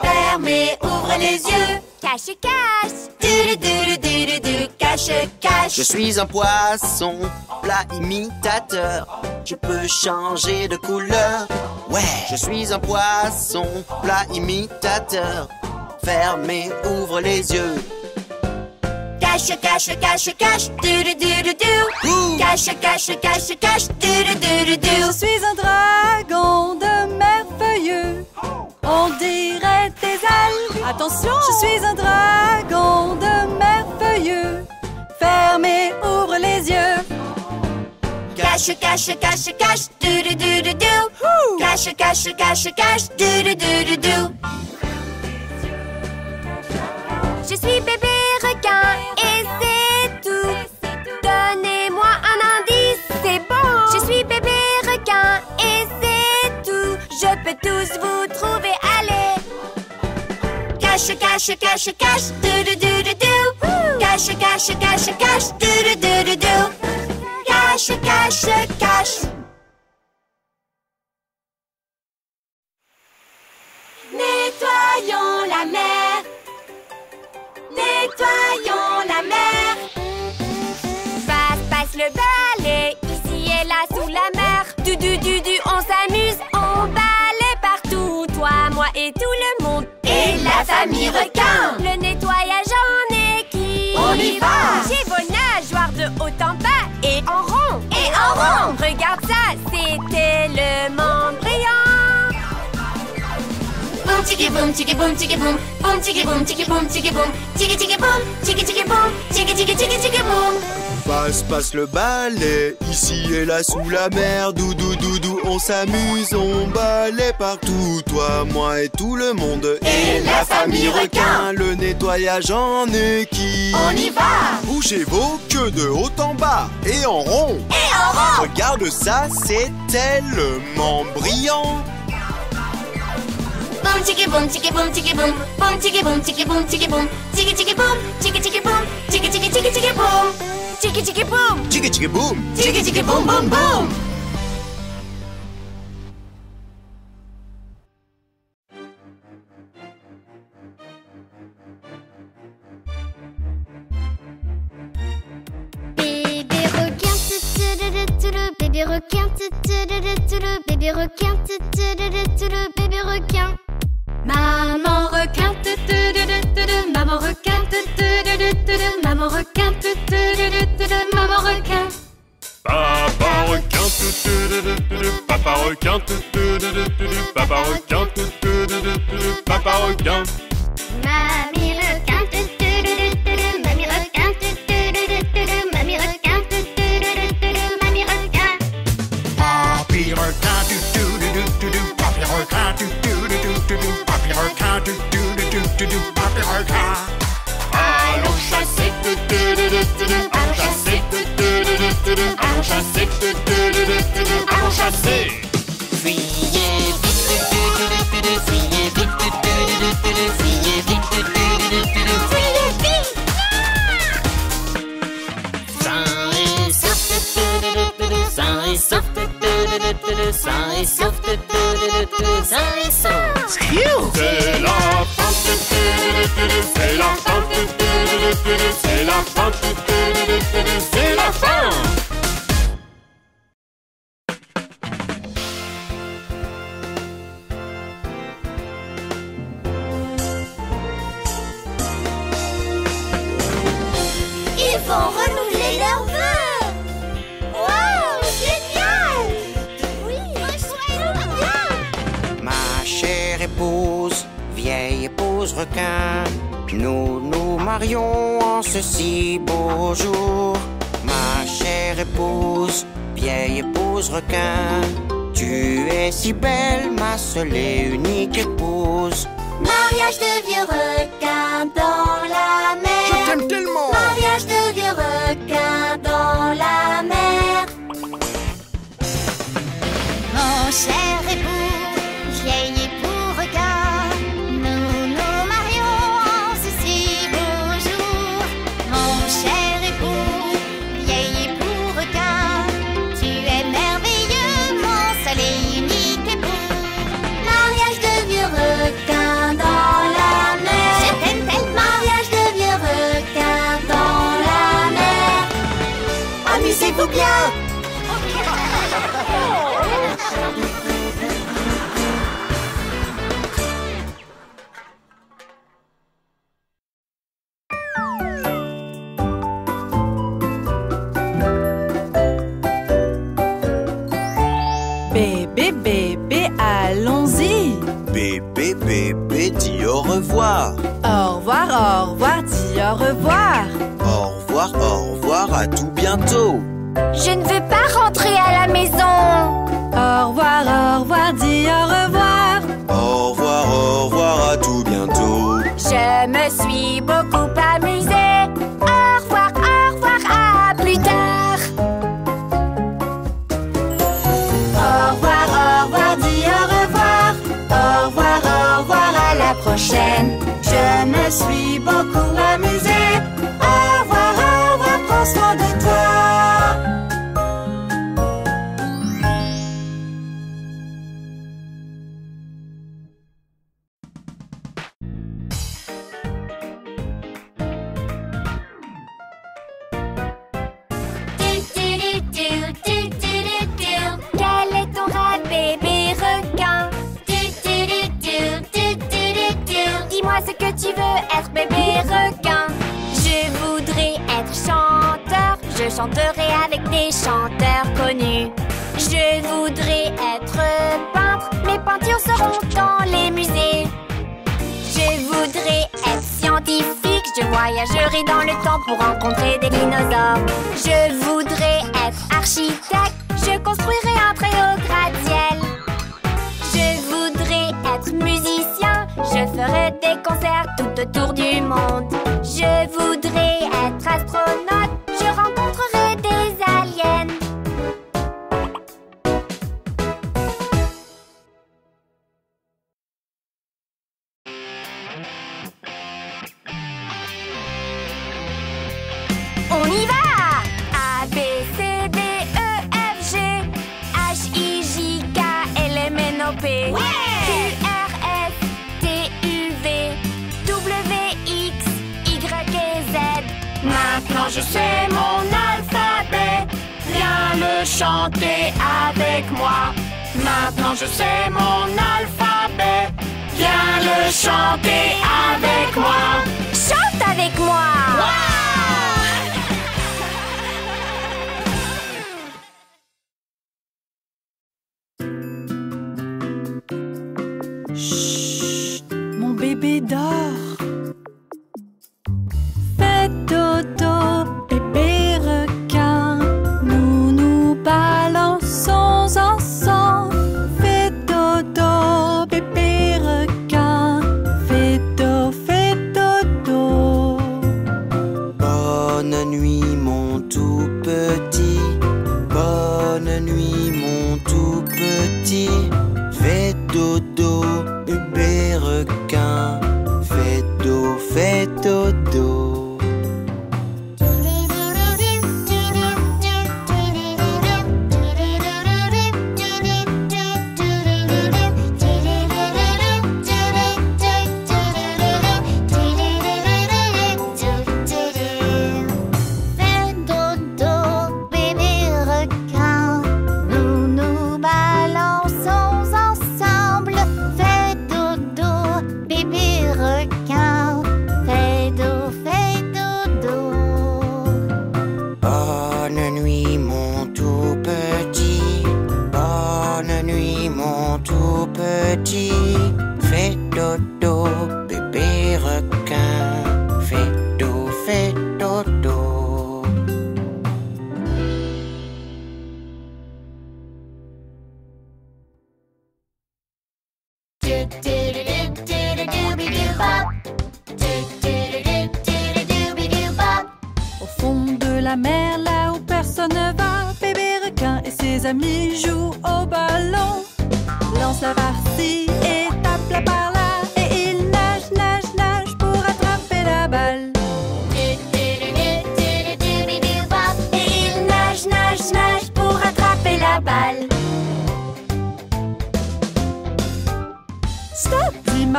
[SPEAKER 1] Fermez, ouvre les yeux.
[SPEAKER 14] Cache, cache.
[SPEAKER 1] Cache cache.
[SPEAKER 15] Je suis un poisson, plat imitateur. Je peux changer de couleur. Ouais, je suis un poisson, plat imitateur. Fermez, ouvre les yeux.
[SPEAKER 1] Cache cache cache cache. Du du du du du. Cache cache cache cache. Du du du du du.
[SPEAKER 18] Je suis un dragon de merveilleux. On dirait des algues. Attention! Je suis un dragon de merveilleux. Fermez, ouvre les yeux.
[SPEAKER 1] Cache cache cache cache. Du du du du du. Cache cache cache cache. Du du du du du.
[SPEAKER 14] Je suis bébé
[SPEAKER 1] Cache cache cache cache. Du du du du du. Cache cache cache cache. Du du du du du. Cache cache cache. Nettoyons la mer. Nettoyons la mer.
[SPEAKER 14] Passe, passe le balai, ici et là sous la mer. Du du du du, on s'amuse, on balaie partout. Toi, moi et tout le monde.
[SPEAKER 1] Et la famille requin.
[SPEAKER 14] Le nettoyage en équipe.
[SPEAKER 1] On y va.
[SPEAKER 14] J'ai vos nageoires de haut en bas et en rond.
[SPEAKER 1] Et en rond.
[SPEAKER 14] Regarde ça, c'était le monde brillant.
[SPEAKER 1] Boum tiki boum tiki boum tiki boum. Boum tiki boum tiki boum tiki boum. Tiki tiki boum. Tiki tiki boum. Tiki tiki tiki tiki boum.
[SPEAKER 12] Passe, passe le balai, ici et là sous la mer. Doudou, doudou, on s'amuse, on balai partout. Toi, moi et tout le monde.
[SPEAKER 1] Et la famille requin.
[SPEAKER 12] Le nettoyage en équipe.
[SPEAKER 1] On y va.
[SPEAKER 12] Bougez vos queues de haut en bas et en rond.
[SPEAKER 1] Et en rond.
[SPEAKER 12] Regarde ça, c'est tellement brillant.
[SPEAKER 14] Boum tiki boum tiki boum tiki boum boum tiki boum tiki boum tiki boum tiki tiki boum tiki tiki boum tiki tiki tiki tiki tiki Tiki tiki boom.
[SPEAKER 15] Tiki tiki boom.
[SPEAKER 14] Tiki tiki boom boom boom.
[SPEAKER 3] Bébé requin, bébé bébé requin, bébé requin.
[SPEAKER 1] Maman requin, maman requin. Maman requin, maman requin.
[SPEAKER 2] Papa requin, papa requin, papa requin, papa requin.
[SPEAKER 3] Mamie requin, mamie requin, mamie requin, mamie requin.
[SPEAKER 15] Papi requin, papi requin, papi requin, papi requin.
[SPEAKER 20] allons chasser, allons chasser.
[SPEAKER 17] Fuyez vite, fuyez vite, fuyez vite, fuyez vite. Sain et sauf, sain et sauf, sain et sauf, sain et sauf.
[SPEAKER 2] C'est la pente, c'est la pente, c'est la
[SPEAKER 15] pente. 12 requins. Nous nous marions en ceci beau jour. Ma chère épouse, vieille épouse requin, tu es si belle, ma seule et unique épouse.
[SPEAKER 14] Mariage de vieux requins dans la mer.
[SPEAKER 15] Je t'aime tellement.
[SPEAKER 12] au revoir.
[SPEAKER 1] Au revoir, au revoir,
[SPEAKER 12] à tout bientôt.
[SPEAKER 14] Je ne veux pas rentrer à la maison.
[SPEAKER 1] Au revoir, au revoir, dis au revoir.
[SPEAKER 12] Au revoir, au revoir, à tout bientôt.
[SPEAKER 14] Je me suis beaucoup amusée.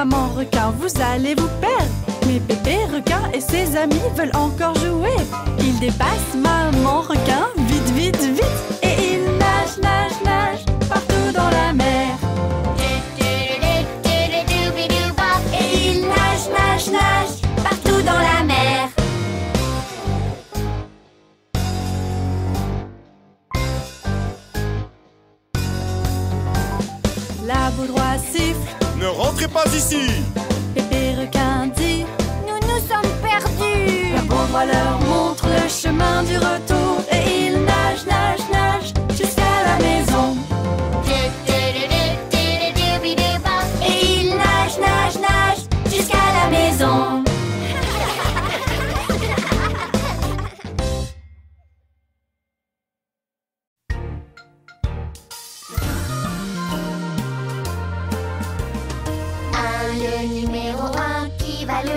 [SPEAKER 18] Maman requin, vous allez vous perdre. Mais bébé requin et ses amis veulent encore jouer. Ils dépassent maman requin, vite, vite, vite. Et
[SPEAKER 12] rentrez pas ici
[SPEAKER 18] bébé requin dit.
[SPEAKER 3] Nous nous sommes perdus.
[SPEAKER 18] La baudroie leur montre le chemin du retour. Et ils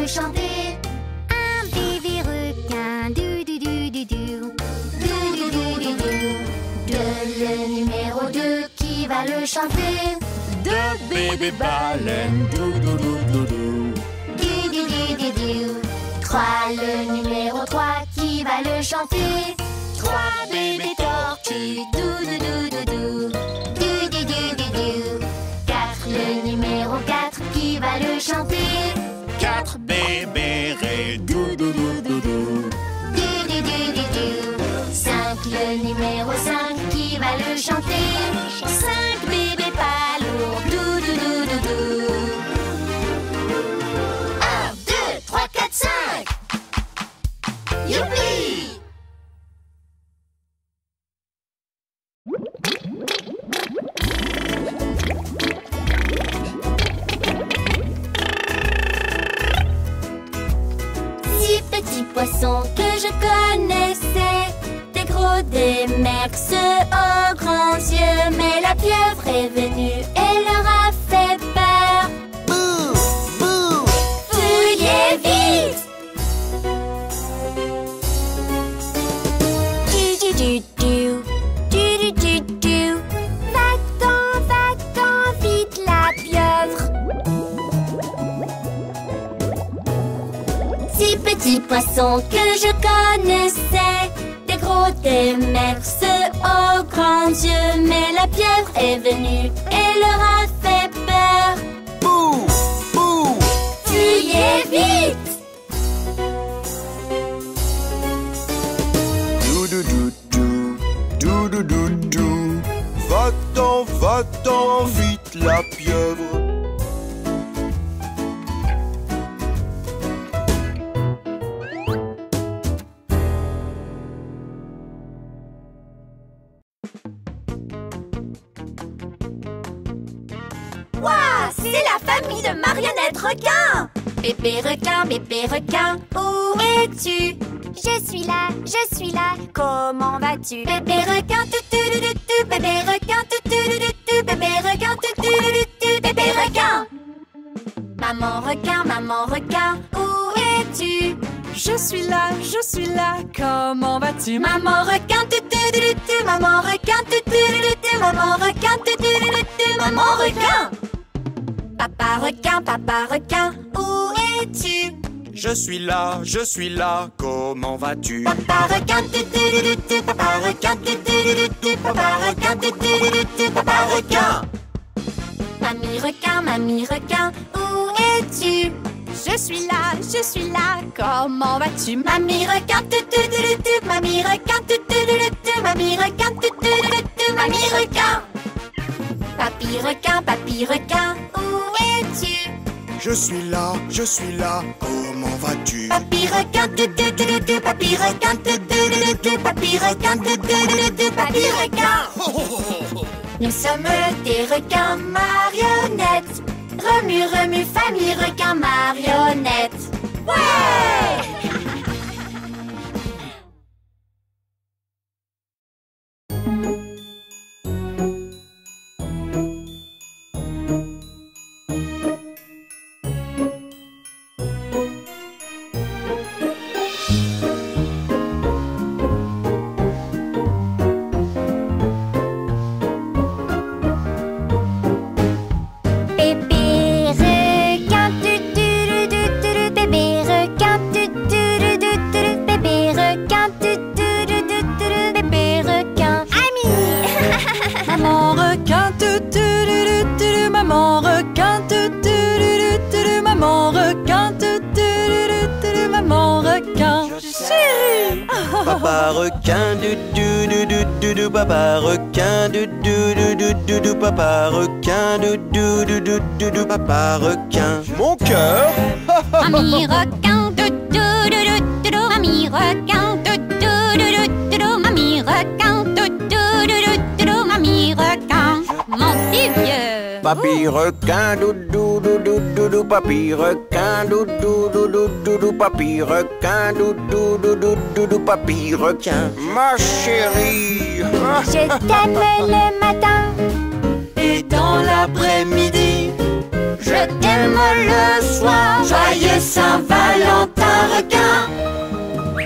[SPEAKER 3] chanter Un bébé requin, du du du du du Du du du du du Deux, le numéro deux, qui va le chanter
[SPEAKER 10] Deux bébés baleines, dou dou dou dou dou.
[SPEAKER 3] Du du du du du Trois, le numéro trois, qui va le chanter Trois bébés tortues, du du du du du numéro 5 qui va le chanter. Cinq bébés pas lourds Du du du du du Un, deux, trois, quatre, cinq. Youpi!
[SPEAKER 14] Six petits poissons que je connaissais, des maigres, ceux aux grands yeux. Mais la pieuvre est venue et leur a fait peur.
[SPEAKER 15] Bouh, bouh.
[SPEAKER 14] Fuyez vite! Du du du, du du du du. Va-t'en, va-t'en vite la pieuvre. Six petits poissons que je connaissais, des gros
[SPEAKER 1] des merces aux grands yeux. Mais la pieuvre est venue et leur a fait peur.
[SPEAKER 12] Bouh Bouh
[SPEAKER 1] Fuyez vite
[SPEAKER 12] Dou dou dou dou Dou dou dou dou Va-t'en, va-t'en vite la pieuvre
[SPEAKER 1] la famille de marionnettes requins Bébé requin, bébé requin, où es-tu
[SPEAKER 3] Je suis là, je suis là.
[SPEAKER 1] Comment vas-tu Bébé requin, tu tu tu tu tu Bébé requin, tu tu tu tu Bébé requin, tu tu tu tu Bébé requin Maman requin, maman requin, où es-tu
[SPEAKER 18] Je suis là, je suis là. Comment vas-tu,
[SPEAKER 1] Maman requin, tu tu tu tu Maman requin, tu tu tu tu Maman requin, tu tu tu tu Maman requin Papa requin, papa requin, où es-tu
[SPEAKER 15] Je suis là, je suis là, comment vas-tu
[SPEAKER 1] Papa requin, tu tu tu tu tu Papa requin, tu tu tu tu tu Papa requin, tu tu tu tu tu Papa requin Mamie requin, mamie requin, où es-tu
[SPEAKER 18] Je suis là, je suis là. Comment vas-tu,
[SPEAKER 1] Mamie requin, tu tu tu tu tu Mamie requin, tu tu tu tu tu Mamie requin, tu tu tu tu tu Mamie requin Papy requin, papy requin, où es-tu
[SPEAKER 12] Je suis là, je suis là, comment vas-tu
[SPEAKER 1] Papy requin, tu tu tu tu tu Papy requin, tu tu tu tu Papy requin, tu tu tu tu tu Papy requin Nous sommes des requins marionnettes Remue, remue, famille requin marionnette Ouais
[SPEAKER 15] Papa requin
[SPEAKER 12] Mon cœur
[SPEAKER 3] Mamie requin, tu Mamie requin, tu Mamie requin, tu Mamie requin. Mon petit vieux.
[SPEAKER 15] Papy requin du du du Papy requin du du du Papy requin du du du Papy requin Ma chérie
[SPEAKER 3] Je t'aime le matin.
[SPEAKER 18] Et dans l'après-midi,
[SPEAKER 1] Le soir Joyeux Saint-Valentin requin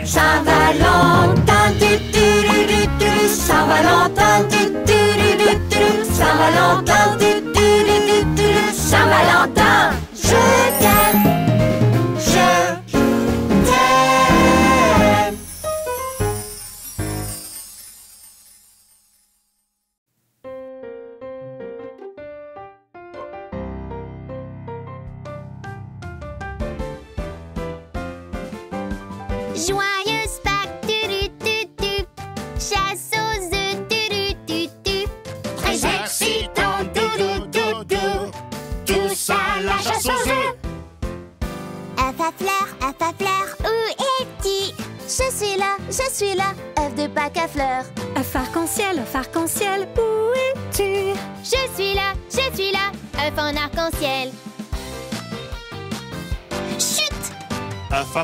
[SPEAKER 1] Saint-Valentin Saint-Valentin Saint-Valentin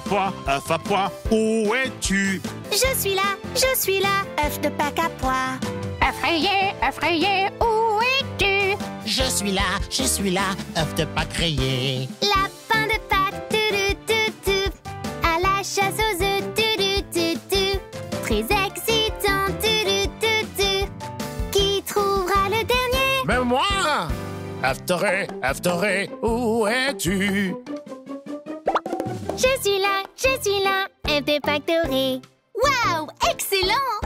[SPEAKER 10] pois, œuf à pois, où es-tu?
[SPEAKER 3] Je suis là, je suis là, œuf de Pâques à pois.
[SPEAKER 21] Effrayé, effrayé, où es-tu?
[SPEAKER 16] Je suis là, je suis là, œuf de Pâques rayé.
[SPEAKER 3] Lapin de Pâques, tu tu tu tu. À la chasse aux œufs, tu tu tu tu. Très excitant, tu tu tu tu. Qui trouvera le dernier?
[SPEAKER 10] Mais moi! Œuf doré, œuf doré, où es-tu?
[SPEAKER 3] Je suis là, je suis là, Pâques doré. Waouh,
[SPEAKER 14] Excellent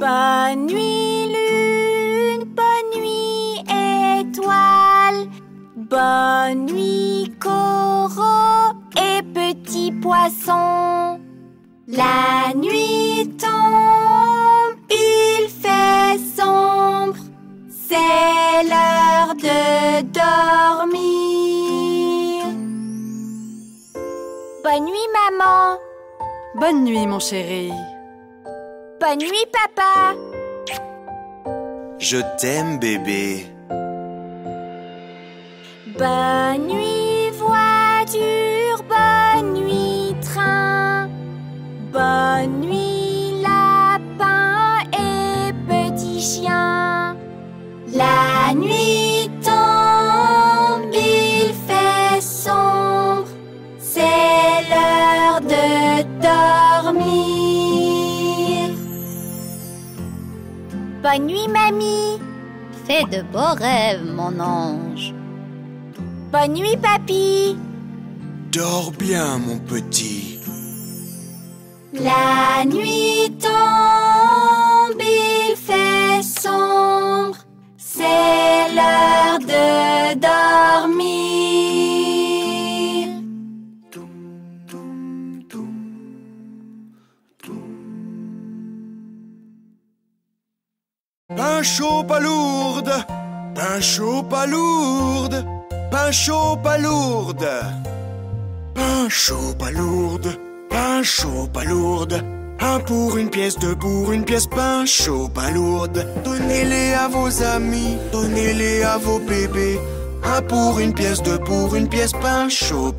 [SPEAKER 1] Bonne nuit lune, bonne nuit étoile, bonne nuit coraux et petits poissons. La nuit tombe, c'est l'heure de dormir. Bonne nuit maman,
[SPEAKER 18] Bonne nuit, mon chéri.
[SPEAKER 1] bonne nuit papa.
[SPEAKER 12] Je t'aime, bébé.
[SPEAKER 1] Bonne nuit mamie.
[SPEAKER 14] Fais de beaux rêves, mon ange.
[SPEAKER 1] Bonne nuit papy.
[SPEAKER 12] Dors bien, mon petit.
[SPEAKER 1] La nuit tombe, il fait sombre, c'est l'heure de dormir.
[SPEAKER 12] Pain chaud, palourde. Pain chaud, palourde. Pain chaud, palourde. Pain chaud, palourde. Pain chaud, palourde. Un pour une pièce, deux pour une pièce, pain chaud, palourde. Donnez-les à vos amis, donnez-les à vos bébés. Un pour une pièce, deux pour une pièce, pain chaud,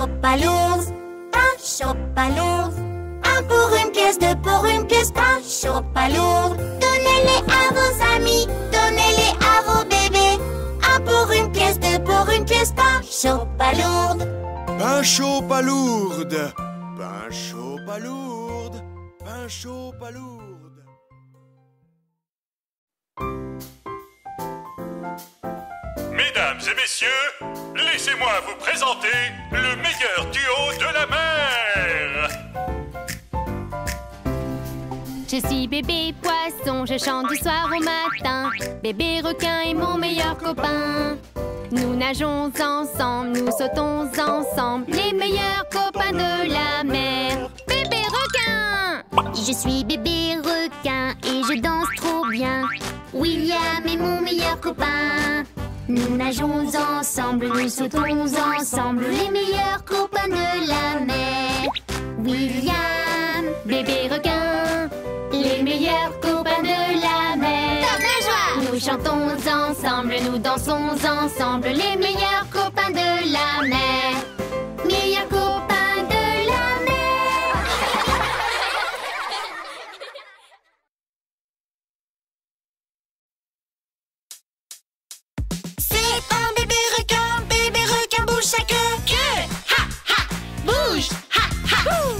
[SPEAKER 1] Pain chaud palourde, pain chaud palourde. Un pour une pièce, deux pour une pièce, chaud palourde. Donnez-les à vos amis, donnez-les à vos bébés. Un pour une pièce, deux pour une pièce, pain chaud palourde.
[SPEAKER 12] Pain chaud, palourde. Pain chaud, palourde. Pain chaud, palourde.
[SPEAKER 7] Mesdames et messieurs, laissez-moi vous présenter le meilleur duo de la mer.
[SPEAKER 3] Je suis bébé poisson, je chante du soir au matin. Bébé requin est mon meilleur copain. Nous nageons ensemble, nous sautons ensemble, les meilleurs copains de la mer. Bébé requin
[SPEAKER 14] Je suis bébé requin et je danse trop bien.
[SPEAKER 3] William est mon meilleur copain. Nous nageons ensemble, nous sautons ensemble, les meilleurs copains de la mer. William, bébé requin, les meilleurs copains de la mer. Nous chantons ensemble, nous dansons ensemble, les meilleurs copains de la mer.
[SPEAKER 1] Bouge sa queue. Queue, ha ha, bouge, ha ha. C'est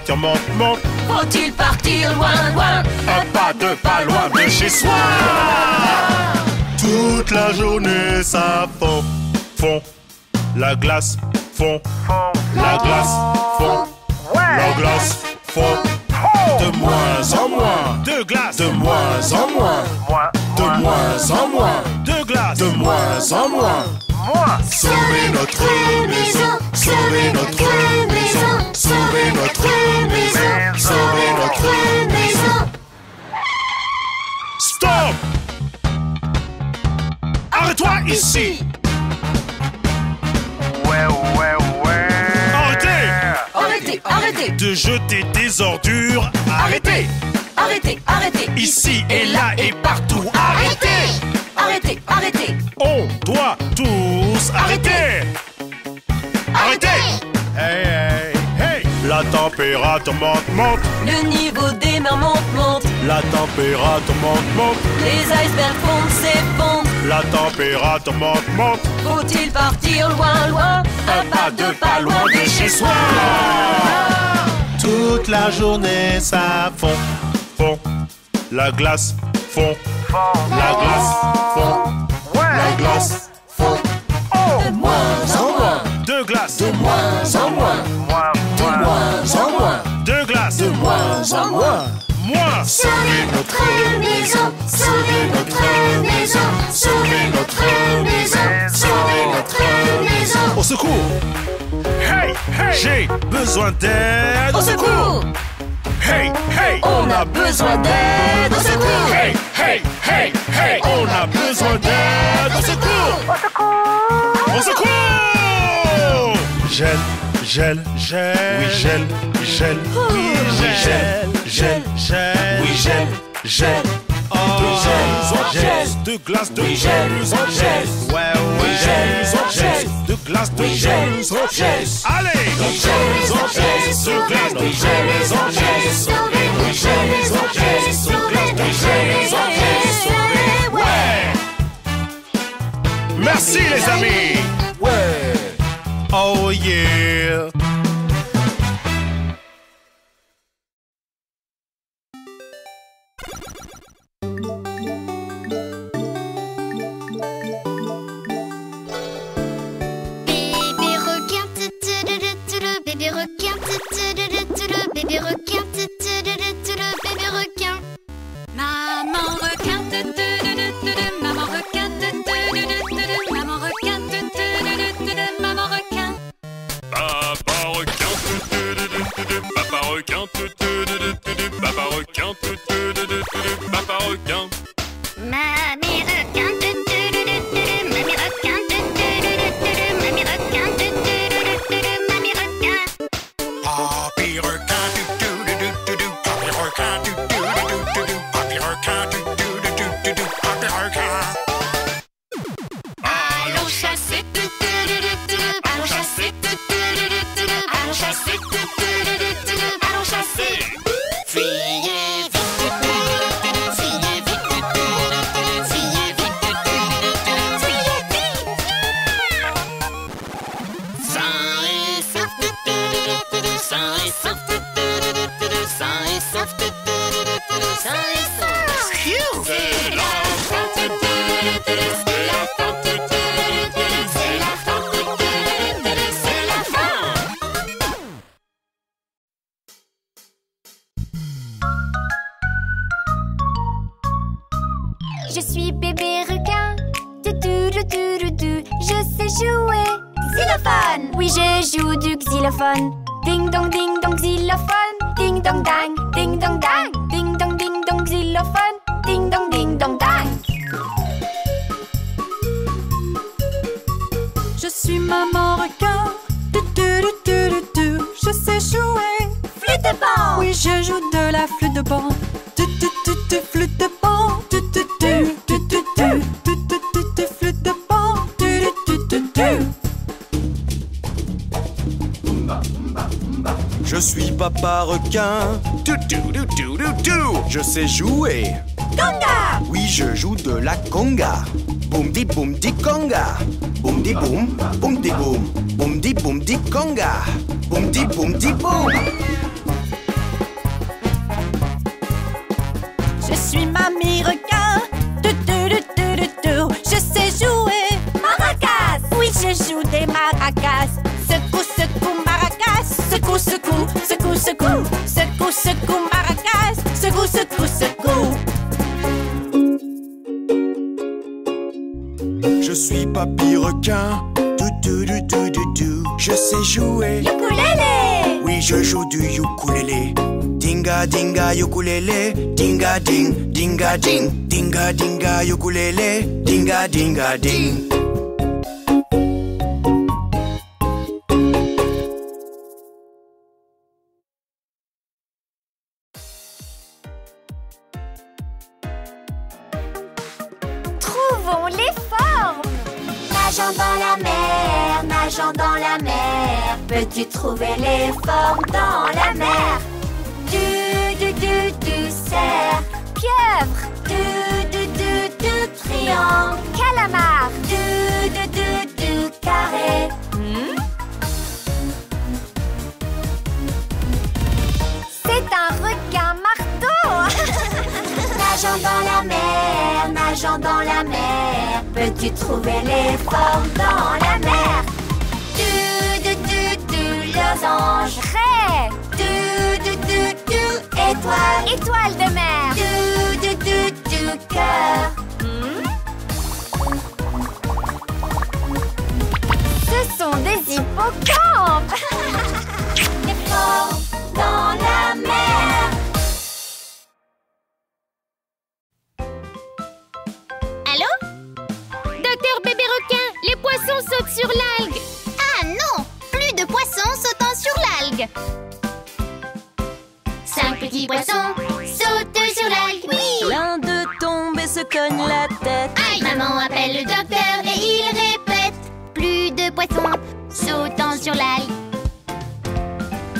[SPEAKER 10] température monte monte.
[SPEAKER 18] Faut-il partir loin, loin?
[SPEAKER 10] Un pas de pas loin de chez soi. Toute la journée ça fond Fond. La glace fond. La glace fond. La glace fond. De moins en moins. De glace De moins en moins. De moins. en moins. De glace De moins en moins Sauvez notre maison Sauvez notre maison Sauvez notre maison Sauvez notre maison. Stop. Arrête-toi ici. Arrêtez.
[SPEAKER 1] Arrêtez, arrêtez.
[SPEAKER 10] de jeter des ordures. Arrêtez
[SPEAKER 1] Arrêtez, arrêtez.
[SPEAKER 10] Ici et là et partout. Arrêtez.
[SPEAKER 1] Arrêtez, arrêtez.
[SPEAKER 10] On doit tous arrêter. Arrêtez. Hey hey hey. La température monte monte.
[SPEAKER 18] Le niveau des mers monte, monte.
[SPEAKER 10] La température monte monte.
[SPEAKER 18] Les icebergs fondent, s'effondrent.
[SPEAKER 10] La température monte monte.
[SPEAKER 18] Faut-il partir loin, loin?
[SPEAKER 10] Un pas de pas loin de chez soi. Toute la journée ça fond, fond La glace fond, la glace fond, la glace fond
[SPEAKER 1] De moins en moins.
[SPEAKER 10] De glace,
[SPEAKER 1] De moins en moins. De moins. en moins.
[SPEAKER 10] de glace,
[SPEAKER 1] De moins en moins.
[SPEAKER 10] moins.
[SPEAKER 1] Sauvez notre maison, sauvez notre maison, sauvez notre maison, sauvez notre maison.
[SPEAKER 10] Au secours. Hey, hey. J'ai besoin d'aide.
[SPEAKER 1] Au secours
[SPEAKER 10] Hey, hey.
[SPEAKER 1] On a besoin d'aide, au secours.
[SPEAKER 10] Hey, hey, hey, hey. On a besoin d'aide Au secours. Au secours. Gel, gel, gel. Oui, gel, gel. Oui, gel, gel, gel Oui, gel, gel. De gel. Gel De glace de gel en gel. Ouais, ouais gel gel. De glace de gel gel. Allez glace glace Ouais Merci les amis. Ouais. Oh yeah
[SPEAKER 14] requin, bébé requin. Maman requin, maman requin, maman requin, maman requin.
[SPEAKER 2] Papa requin, tuturututu, requin, papa requin, papa requin.
[SPEAKER 9] Mamie
[SPEAKER 14] Je suis bébé requin. Je sais jouer. Xylophone. Oui, je joue du xylophone. Ding dong, ding dong, xylophone. Ding dong dang, ding dong dang. Ding dong, ding dong, xylophone. Ding dong, ding dong dang.
[SPEAKER 18] Je suis maman requin. Je sais jouer.
[SPEAKER 14] Flûte de pan.
[SPEAKER 18] Oui, je joue de la flûte de pan. Flûte de pan.
[SPEAKER 12] Requin. Je sais jouer.
[SPEAKER 14] Conga.
[SPEAKER 12] Oui, je joue de la conga. Boum di boum di conga. Boum di boum, boum di boum. Boum di boum di conga. Boum di boum di boum. Dinga dinga ukulélé. Dinga ding, dinga ding. Dinga dinga ukulélé. Dinga dinga ding.
[SPEAKER 14] Trouvons les formes. Nageant dans la mer, nageant dans la mer. Peux-tu trouver les formes dans la mer? Du, du, cerf. Pieuvre. Du, du, du, du triangle. Calamar. Du, du, du, du carré. Hmm? C'est un requin marteau. Nageant dans la mer, nageant dans la mer, peux-tu trouver les formes dans la mer? Du, du, du, du, losange, raie, du, du, étoile, étoile de mer, du, du, du, du, cœur. Hmm? Ce sont des hippocampes. Dans la mer.
[SPEAKER 9] Allô? Docteur bébé requin, les poissons sautent sur l'algue. Ah non Plus de poissons sautant sur l'algue Cinq petits poissons sautent sur l'algue Oui
[SPEAKER 18] L'un de tombe et se cogne la tête.
[SPEAKER 9] Aïe Maman appelle le docteur et il répète. Plus de poissons sautant sur l'algue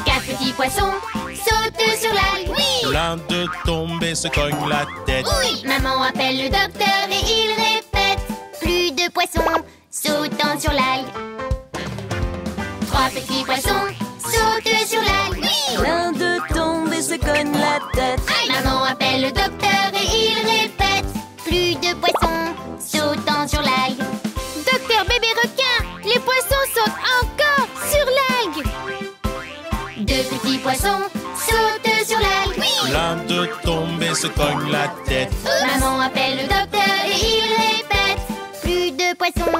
[SPEAKER 9] Quatre petits poissons sautent sur l'algue Oui.
[SPEAKER 10] L'un de tomber se cogne la tête.
[SPEAKER 9] Oui. Maman appelle le docteur et il répète. Plus de poissons sautant sur l'algue Trois petits poissons sautent sur Oui.
[SPEAKER 18] L'un tombe et la tête.
[SPEAKER 9] Aïe. Maman appelle le docteur et il répète. Plus de poissons sautant sur l'algue Docteur bébé requin, les poissons sautent encore sur l'algue Deux petits poissons sautent sur l'algue Oui.
[SPEAKER 10] L'un de tomber se cogne la tête.
[SPEAKER 9] Maman appelle le docteur et il répète. Plus de poissons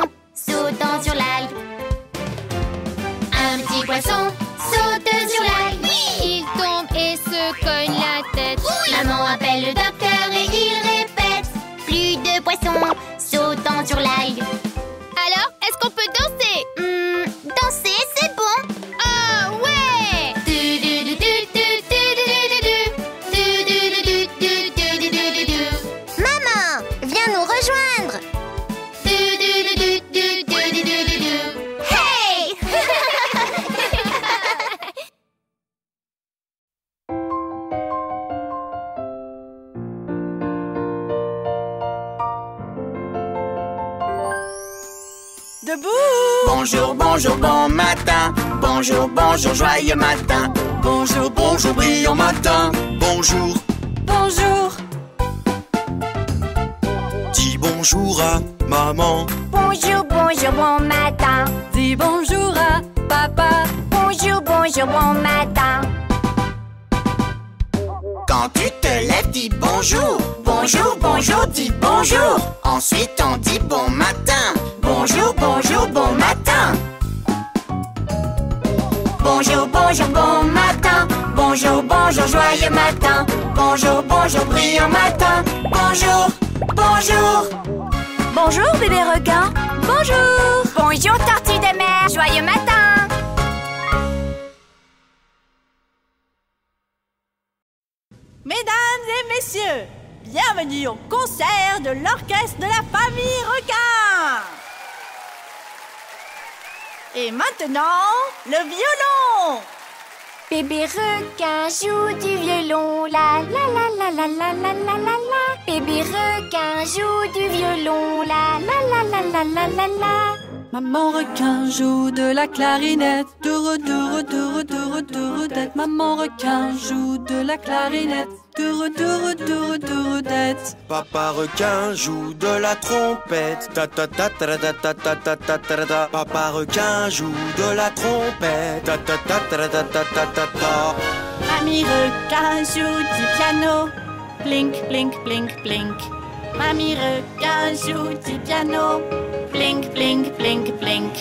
[SPEAKER 3] me cogne la tête.
[SPEAKER 9] Maman appelle le
[SPEAKER 12] matin. Bonjour, bonjour, brillant matin. Bonjour
[SPEAKER 18] Maman requin joue de la clarinette, tour tour tour tour tour tête. Maman requin joue de la clarinette, tour tour tour tour tête.
[SPEAKER 12] Papa requin joue de la trompette. Ta ta ta ta ta ta ta ta ta ta ta. Papa requin joue de la trompette. Ta ta ta ta ta ta ta ta ta.
[SPEAKER 18] Mamie requin joue du piano, blink blink blink blink. Mamie requin joue du piano, blink blink blink blink.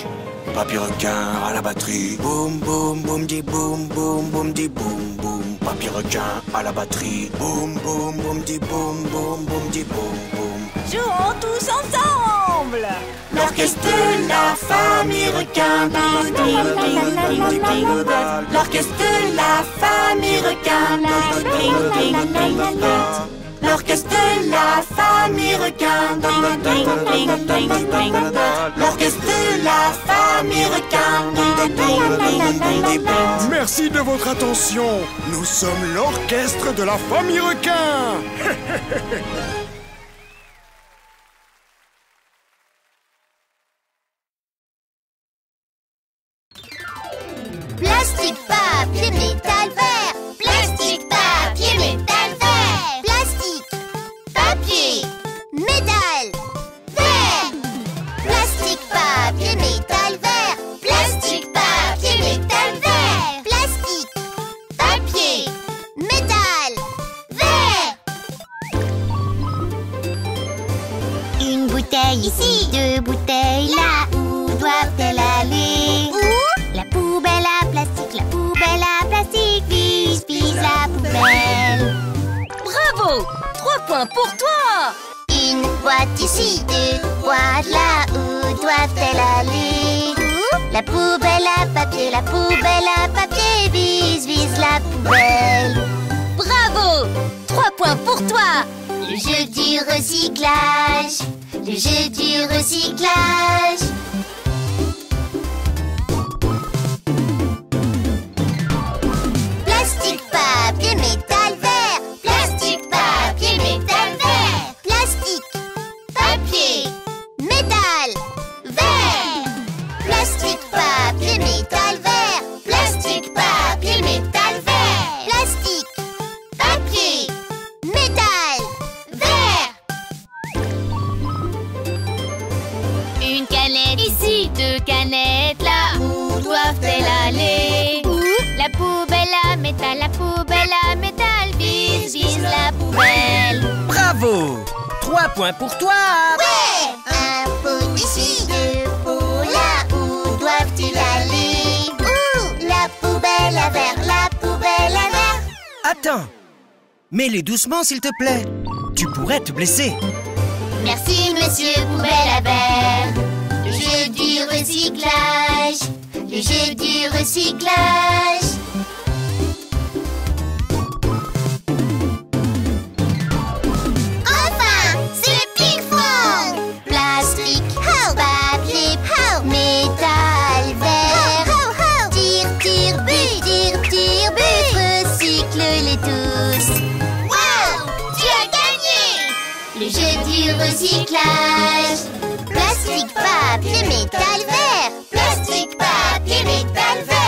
[SPEAKER 12] Papy requin à la batterie. Boum boum boum dit boum boum boum dit boum boum. Papy requin à la batterie. Boum boum boum dit boum boum boum dit boum boum.
[SPEAKER 18] Jouons tous ensemble.
[SPEAKER 12] L'orchestre de la famille requin. L'orchestre de la famille requin. L'orchestre de la famille requin. L'orchestre de la famille requin. Merci de votre attention. Nous sommes l'orchestre de la famille requin.
[SPEAKER 9] Plastic Bag ici, deux bouteilles là. Où doivent-elles aller? Où? La poubelle à plastique, la poubelle à plastique, vise, vise la poubelle.
[SPEAKER 1] Bravo Trois points pour toi
[SPEAKER 9] Une boîte ici, deux boîtes là. Où doivent-elles aller? Où? La poubelle à papier, la poubelle à papier, vise, vise la poubelle.
[SPEAKER 1] Bravo Trois points pour toi
[SPEAKER 9] Le jeu du recyclage, le jeu du recyclage.
[SPEAKER 3] la poubelle à métal, vise, vise la poubelle.
[SPEAKER 22] Bravo. Trois points pour toi.
[SPEAKER 9] Ouais. Un pot ici, deux pots là, où doivent-ils aller? Ouh La poubelle à verre, la poubelle à verre.
[SPEAKER 5] Attends. Mets-les doucement, s'il te plaît. Tu pourrais te blesser.
[SPEAKER 9] Merci, monsieur poubelle à verre. J'ai du recyclage. Le jeu du recyclage. recyclage Plastique, papier, métal, vert. Plastique, papier, métal, verre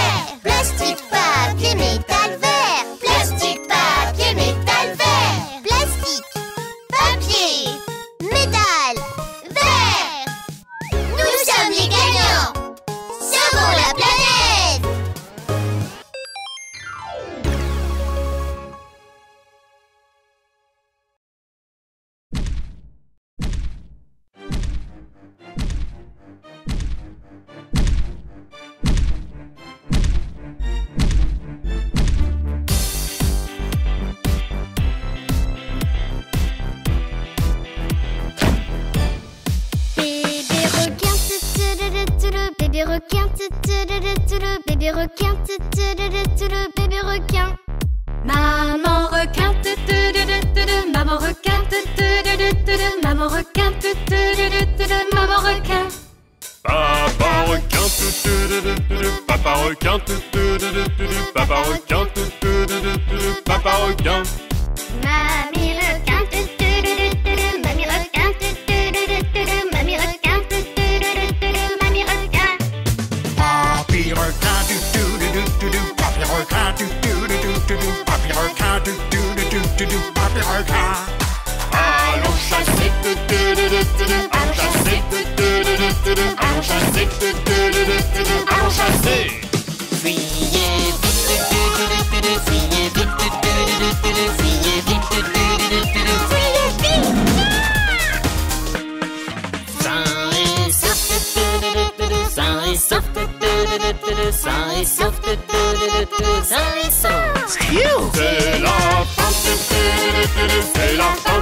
[SPEAKER 2] c'est la fin,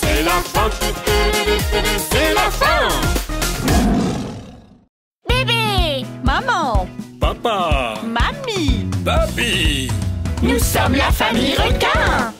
[SPEAKER 2] c'est la fin, c'est la fin.
[SPEAKER 18] Bébé,
[SPEAKER 19] maman,
[SPEAKER 2] papa,
[SPEAKER 19] mamie,
[SPEAKER 2] papy.
[SPEAKER 18] Nous sommes la famille requin.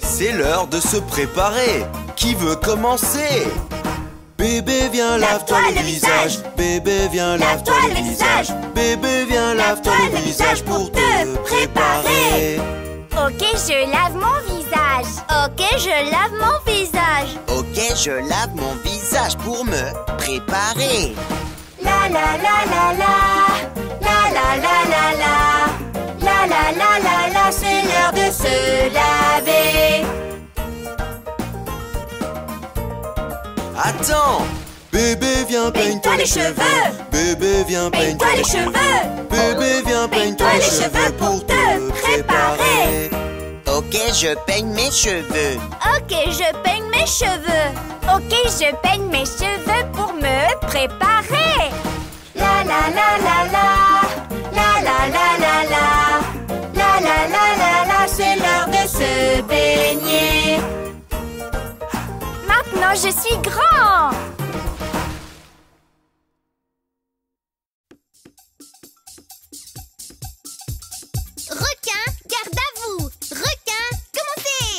[SPEAKER 19] C'est
[SPEAKER 12] l'heure de se préparer. Qui veut commencer? Bébé viens lave-toi le visage. Bébé viens lave-toi le visage. Bébé viens lave-toi le visage pour te préparer.
[SPEAKER 14] Ok je lave mon visage. Ok je lave mon visage.
[SPEAKER 15] Ok je lave mon visage pour me préparer
[SPEAKER 1] la la la la la. La la la
[SPEAKER 12] la
[SPEAKER 1] la. La la la la la C'est l'heure de se laver.
[SPEAKER 12] Attends. Bébé viens peigne-toi les cheveux. Bébé viens peigne-toi les cheveux. Bébé viens peigne-toi les cheveux pour te préparer
[SPEAKER 15] je peigne mes cheveux.
[SPEAKER 14] Ok, je peigne mes cheveux. Ok, je peigne mes cheveux pour me préparer. La la la la la. La la la la la. La la la la la. C'est l'heure de se baigner. Maintenant, je suis grand.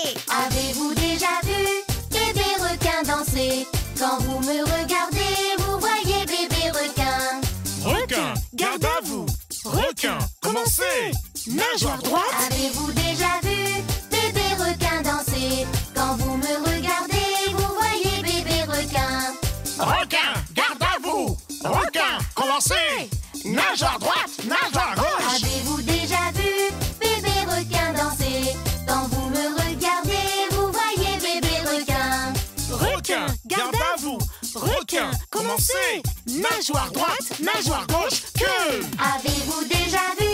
[SPEAKER 16] Avez-vous déjà vu bébé requin danser? Quand vous me regardez, vous voyez bébé requin.
[SPEAKER 10] Requin, garde à vous. Requin, commencez. Nageoire droite.
[SPEAKER 16] Avez-vous déjà vu bébé requin danser? Quand vous me regardez, vous voyez bébé requin.
[SPEAKER 23] Requin, garde à vous. Requin, commencez. Nageoire droite, nageoire gauche
[SPEAKER 10] Commencez. Nageoire droite, nageoire gauche, queue
[SPEAKER 16] Avez-vous déjà vu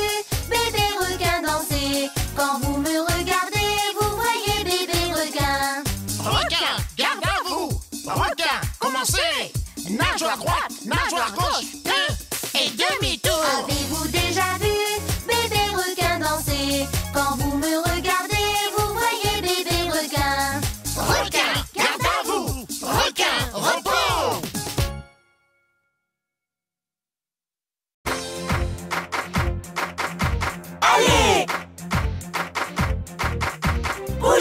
[SPEAKER 16] bébé requin danser? Quand vous me regardez, vous voyez bébé requin.
[SPEAKER 23] Requin, garde à vous Requin, commencez. Nageoire droite, nageoire gauche, queue et demi-tour.
[SPEAKER 16] Avez-vous déjà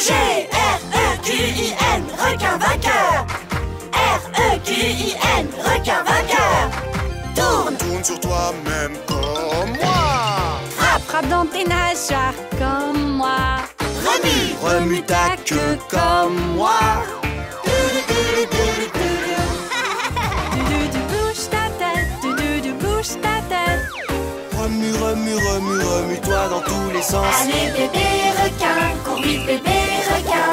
[SPEAKER 1] R-E-Q-I-N, requin vainqueur. R-E-Q-I-N, requin vainqueur. Tourne.
[SPEAKER 24] Tourne sur toi-même comme moi.
[SPEAKER 18] Frappe, frappe dans tes nageoires comme moi.
[SPEAKER 1] Remue
[SPEAKER 12] Remue ta queue comme moi Remue, remue, remue, remue-toi dans tous les sens.
[SPEAKER 1] Allez bébé requin, cours vite bébé requin.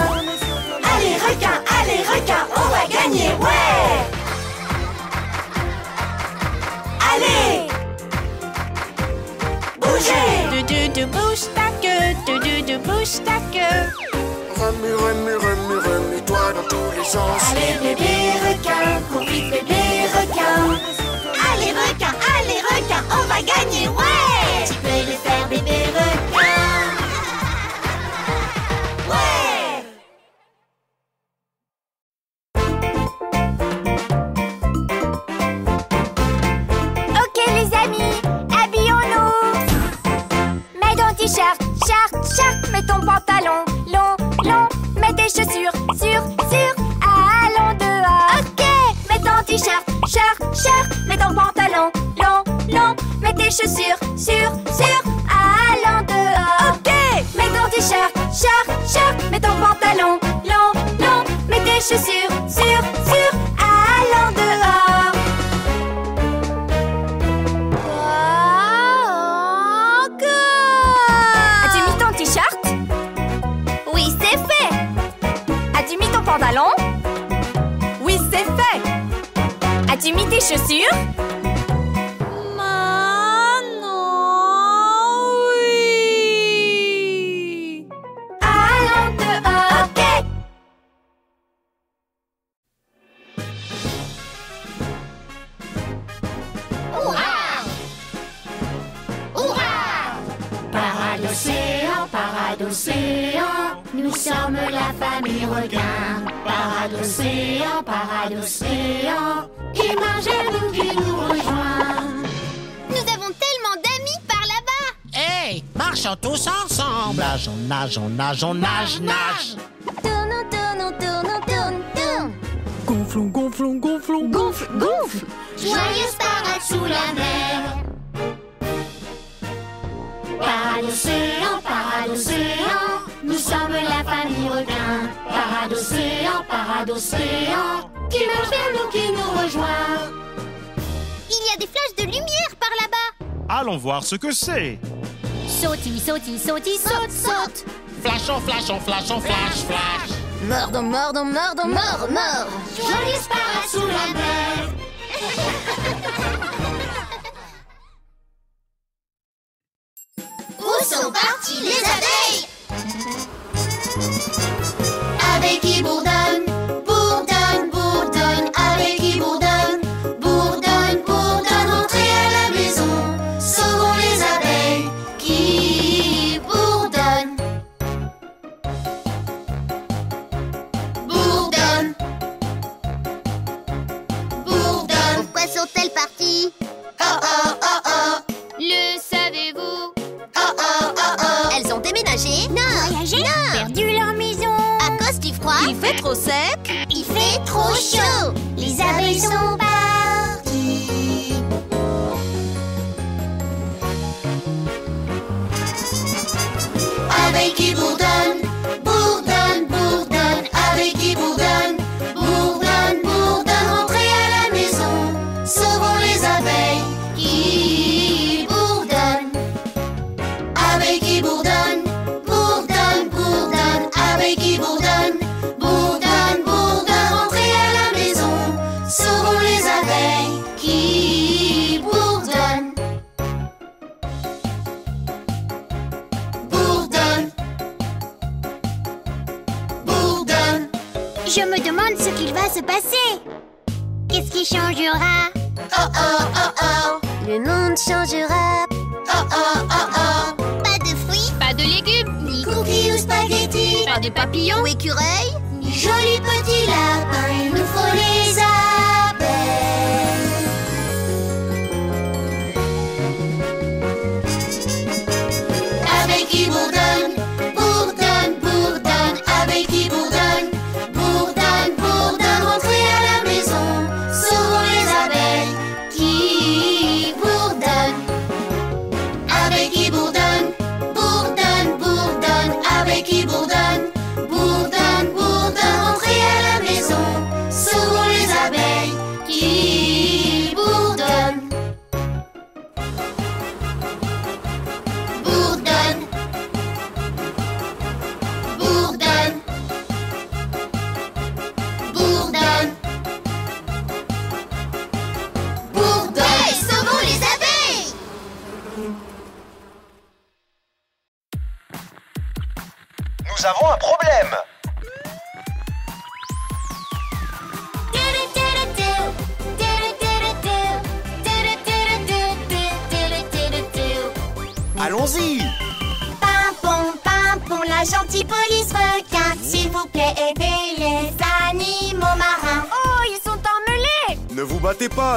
[SPEAKER 1] Allez requin, allez requin, on va gagner, ouais. Allez. Bougez.
[SPEAKER 18] Du du du bouge ta queue, du du du bouge ta queue.
[SPEAKER 24] Remue, remue, remue, remue-toi dans tous les sens.
[SPEAKER 1] Allez bébé requin, cours vite bébé on va gagner, ouais Tu peux le faire bébé requin Ouais
[SPEAKER 14] Ok les amis, habillons-nous. Mets ton t-shirt, shirt, shirt, mets ton pantalon, long, long, mets tes chaussures, sur, sur, allons dehors. Ok, mets ton t-shirt, shirt, shirt, mets ton pantalon, long, mets tes chaussures, sur, sur, allons dehors. Ok, mets ton t-shirt, shirt, shirt, mets ton pantalon, long, long, mets tes chaussures, sur, sur, allons dehors. As-tu mis ton t-shirt? Oui, c'est fait. As-tu mis ton pantalon? Oui, c'est fait. As-tu mis tes chaussures?
[SPEAKER 16] Océan, parade océan, nous sommes la famille requin. Parade océan, parade océan, image à nous qui nous rejoint.
[SPEAKER 3] Nous avons tellement d'amis par là-bas
[SPEAKER 23] Hey, marchons tous ensemble Nage, on nage, on nage, on nage, nage
[SPEAKER 3] Tourne, on tourne, on tourne, on tourne, tourne
[SPEAKER 18] Gonflons, gonflons, gonflons, gonfle, gonfle.
[SPEAKER 16] Joyeuse parade sous la mer. Par l'océan, par l'océan, nous sommes la famille requin. Par l'océan, par l'océan, qui marche vers nous, qui nous rejoint.
[SPEAKER 3] Il y a des flashs de lumière par là-bas.
[SPEAKER 10] Allons voir ce que c'est.
[SPEAKER 3] Sautille, sautille, sautille, saute, saute.
[SPEAKER 23] Flashon, flashon, flashon, flash, flash.
[SPEAKER 9] Mordons, mordons, mordons, mord, mord.
[SPEAKER 1] Jolis paras sous la mer.
[SPEAKER 9] sont partis les abeilles.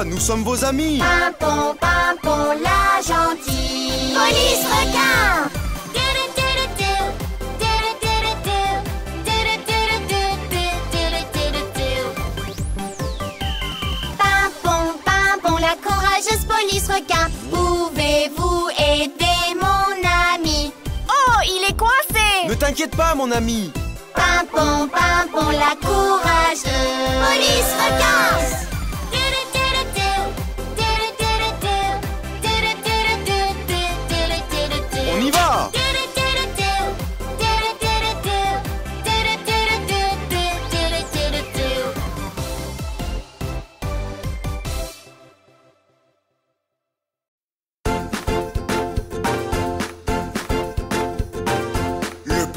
[SPEAKER 9] nous
[SPEAKER 3] sommes vos amis.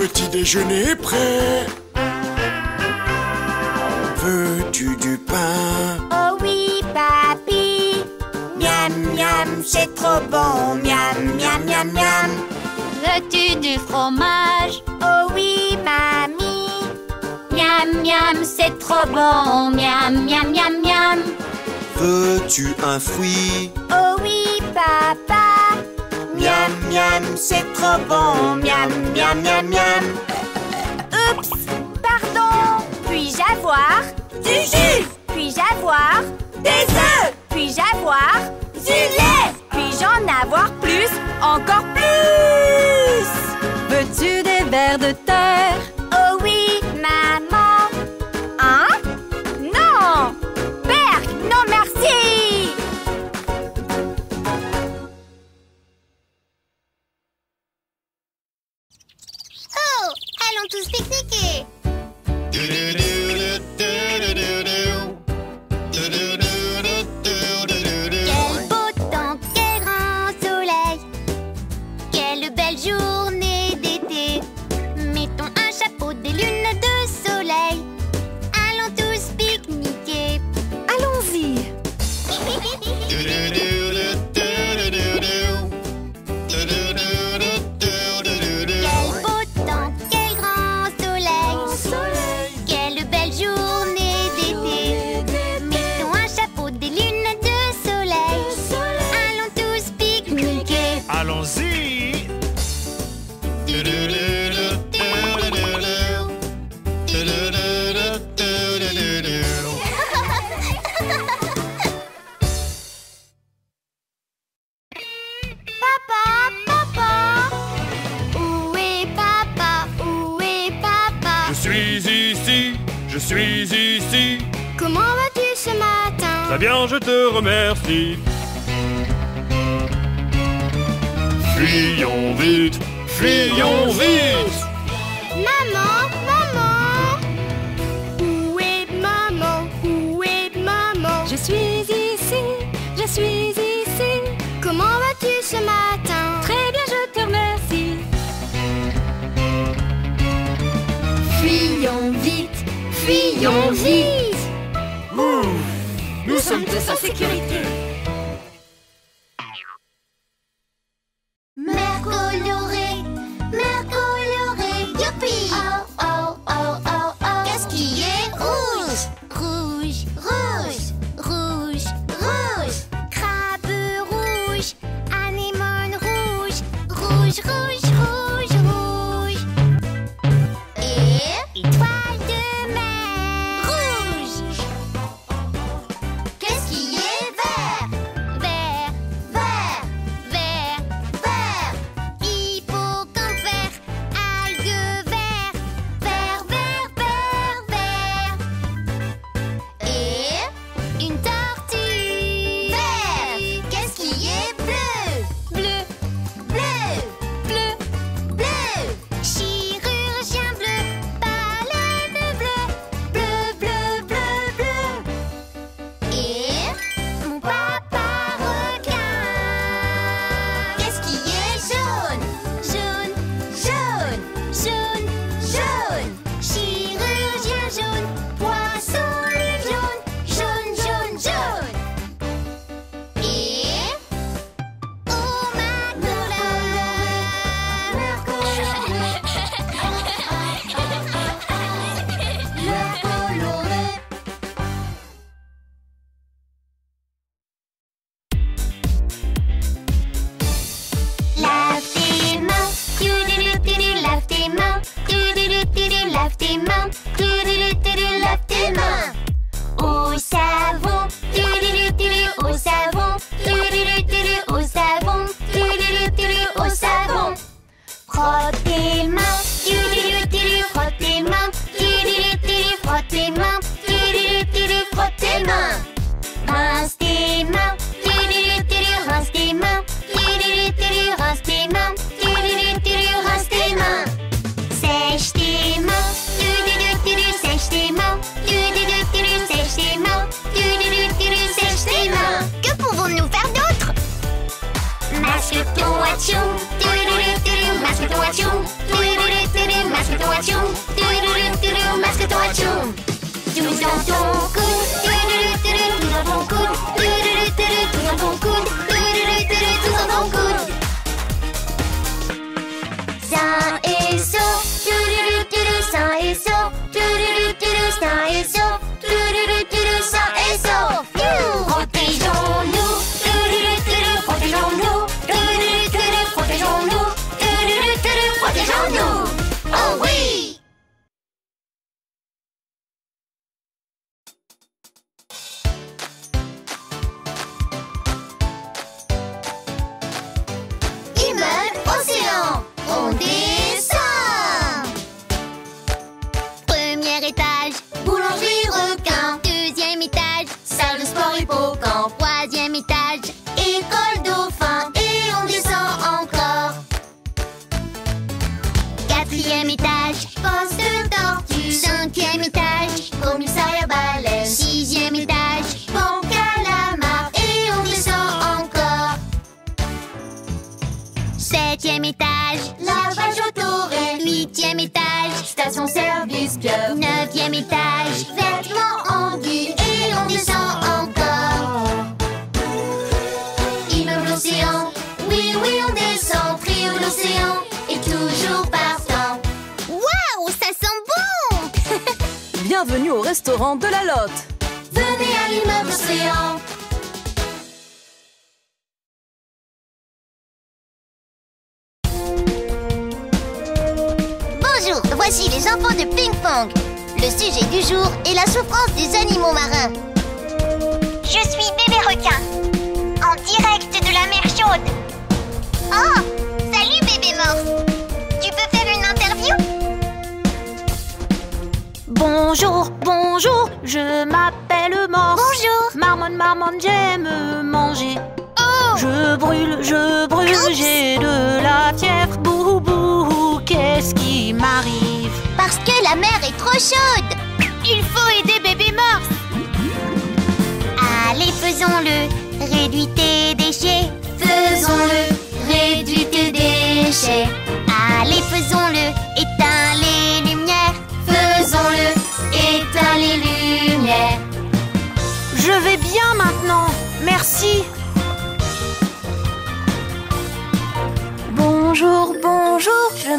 [SPEAKER 12] petit déjeuner est prêt. Veux-tu du pain?
[SPEAKER 14] Oh oui, papy. Miam, miam, c'est trop bon. Miam, miam, miam, miam.
[SPEAKER 1] Veux-tu du fromage?
[SPEAKER 14] Oh oui, mamie.
[SPEAKER 1] Miam, miam, c'est trop bon. Miam, miam, miam, miam.
[SPEAKER 3] Veux-tu un fruit?
[SPEAKER 14] Oh oui, papa
[SPEAKER 3] c'est trop bon, miam, miam, miam, miam.
[SPEAKER 14] Oups, pardon. Puis-je avoir du jus? Puis-je avoir des œufs? Puis-je avoir du lait? Puis-je en avoir plus, encore plus?
[SPEAKER 18] Veux-tu des vers de terre?
[SPEAKER 3] muitos
[SPEAKER 9] pequenos.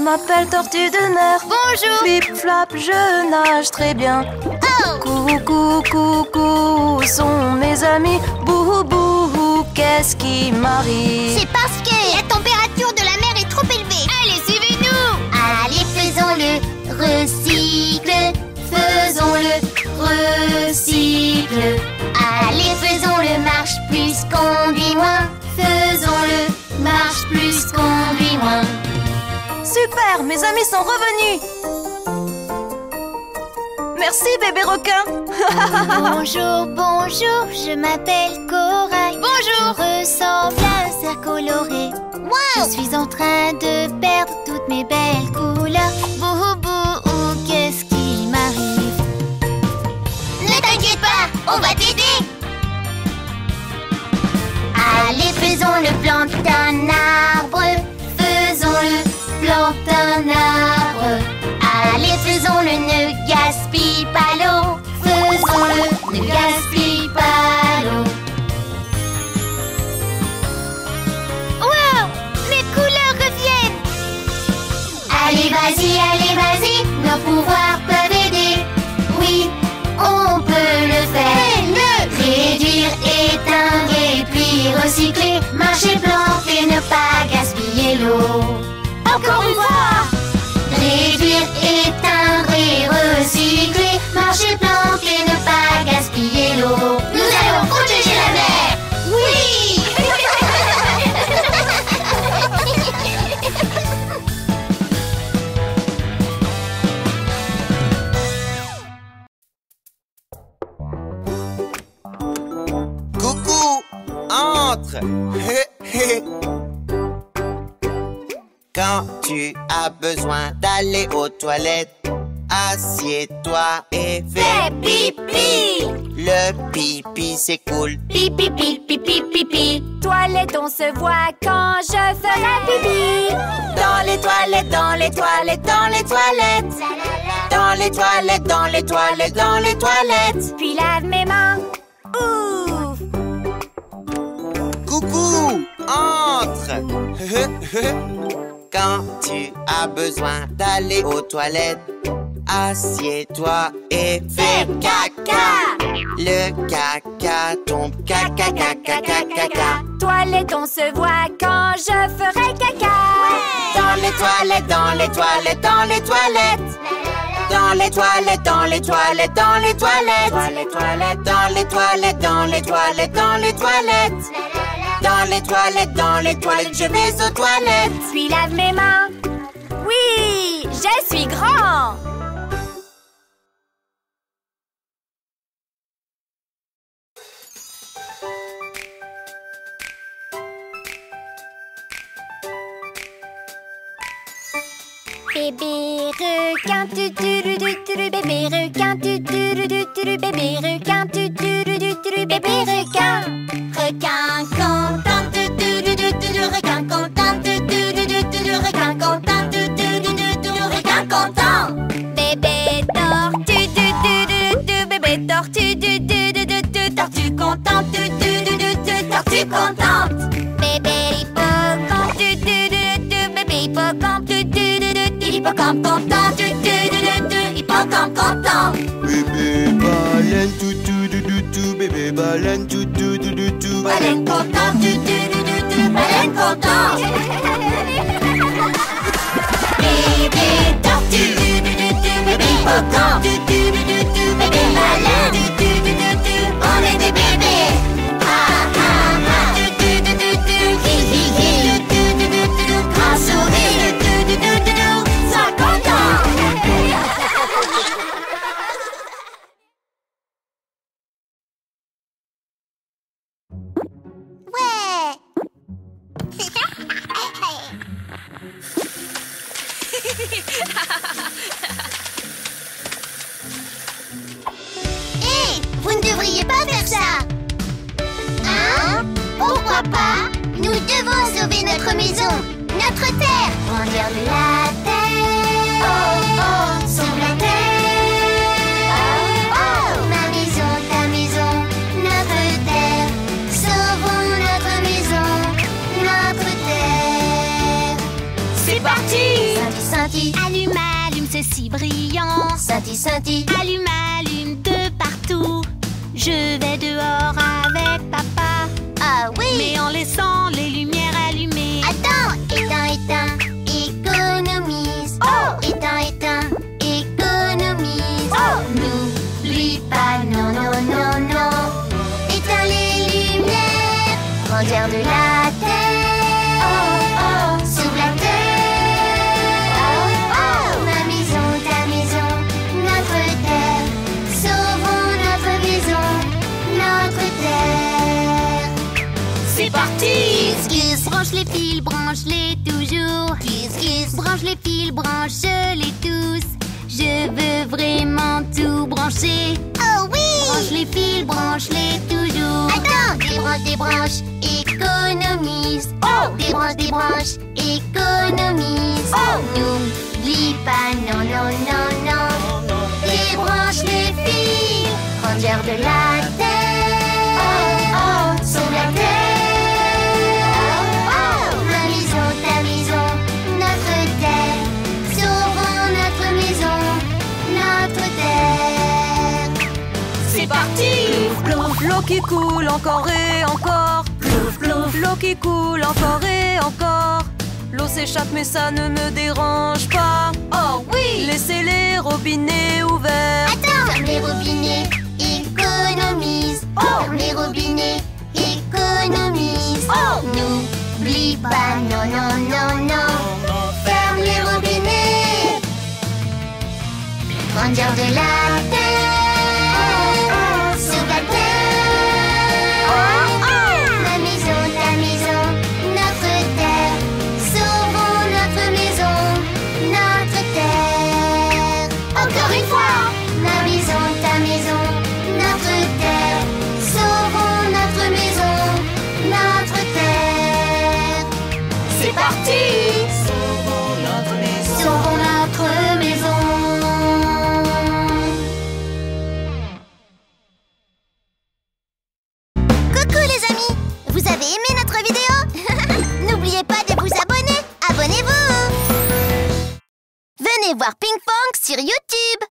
[SPEAKER 9] M'appelle Tortue de mer.
[SPEAKER 1] Bonjour.
[SPEAKER 9] Flip flap, je nage très bien.
[SPEAKER 1] Oh
[SPEAKER 9] Coucou, coucou, où sont mes amis? Bouhou, bouhou, qu'est-ce qui m'arrive?
[SPEAKER 1] C'est parce que la température de la mer est trop élevée. Allez, suivez-nous. Allez, faisons-le. Recycle.
[SPEAKER 9] Faisons-le, recycle.
[SPEAKER 1] Allez, faisons-le. Marche plus, conduis moins.
[SPEAKER 9] Faisons-le, marche plus, conduis moins. Super, mes amis sont revenus. Merci bébé requin.
[SPEAKER 1] Bonjour, bonjour, je m'appelle Corail. Bonjour. Je ressemble à un cerf coloré. Je suis en train de perdre toutes mes belles couleurs. Bouhou, bouhou, qu'est-ce qui m'arrive? Ne t'inquiète pas, on va t'aider. Allez, faisons-le, plante un arbre.
[SPEAKER 9] Un arbre.
[SPEAKER 1] Allez, faisons-le, ne gaspille pas l'eau.
[SPEAKER 9] Faisons-le, ne gaspille pas l'eau.
[SPEAKER 1] Wow, mes couleurs reviennent.
[SPEAKER 9] Allez, vas-y, allez, vas-y, nos pouvoirs peuvent aider. Oui, on peut le faire. le réduire, éteindre et puis recycler. Marcher, planter, ne pas gaspiller l'eau. Encore une fois. Réduire, éteindre et recycler. Marcher, planter, ne pas gaspiller l'eau. Nous allons protéger la mer. Oui.
[SPEAKER 15] Coucou Entre Hé, hé. Quand tu as besoin d'aller aux toilettes, assieds-toi et fais pipi. Le pipi c'est cool.
[SPEAKER 9] Pipi, pipi, pipi, pipi. Toilette, on se voit quand je ferai pipi. Dans les toilettes, dans les toilettes, dans les toilettes. Dans les toilettes, dans les toilettes, dans les toilettes. Puis lave mes mains. Ouf.
[SPEAKER 15] Coucou Entre Quand tu as besoin d'aller aux toilettes, assieds-toi et fais caca. Le caca tombe, caca, caca, caca, caca.
[SPEAKER 9] Toilette, on se voit quand je ferai caca.
[SPEAKER 15] Dans les toilettes, dans les toilettes, dans les toilettes. Dans les toilettes, dans les toilettes, dans les toilettes. Dans les toilettes, dans les toilettes, dans les toilettes, dans les toilettes. Dans les toilettes, dans les toilettes, je vais aux toilettes.
[SPEAKER 9] Puis lave mes mains. Oui, je suis grand.
[SPEAKER 1] Bébé requin, tu tu tu tu tu bébé requin, tu tu tu tu tu bébé requin, tu tu tu tu tu bébé requin. Requin tu tu tortue contente. Bébé hippocampe, tu tu tu tu bébé hippocampe, tu tu tu tu tu hippocampe content, tu tu tu tu tu hippocampe content.
[SPEAKER 12] Bébé baleine, tout tout tout tout tout, bébé baleine, tout tout tout tout tout,
[SPEAKER 1] Baleine content, tu tu tu tu tu baleine content. Bébé tortue, tu tu tu tu bébé hippocampe, tu tu tu tu tu bébé baleine,
[SPEAKER 9] La terre Oh, oh, sauve la terre. Oh, oh, ma maison, ta maison, notre terre. Sauvons notre maison, notre terre.
[SPEAKER 3] C'est parti.
[SPEAKER 9] Scinti, scinti,
[SPEAKER 3] Allume, allume ceci brillant.
[SPEAKER 9] scinti, scinti
[SPEAKER 3] Allume, allume de partout. Je vais dehors avec papa.
[SPEAKER 9] Ah oui.
[SPEAKER 3] Mais en laissant branche-les tous. Je veux vraiment tout brancher.
[SPEAKER 9] Oh oui
[SPEAKER 3] Branche les fils, branche-les toujours.
[SPEAKER 9] Attends, débranche, débranche, économise. Oh, débranche, débranche, économise. Oh, n'oublie pas, non, non, non, non. Débranche les fils, grandir de la terre.
[SPEAKER 18] L'eau qui coule encore et encore. L'eau qui coule encore et encore. L'eau s'échappe mais ça ne me dérange pas.
[SPEAKER 9] Oh oui.
[SPEAKER 18] Laissez les robinets ouverts.
[SPEAKER 9] Attends. Ferme les robinets, économise. Oh. Ferme les robinets, économise. Oh. N'oublie pas, non, non, non, non. Ferme les robinets. Grandir de la terre Voir Ping Pong sur YouTube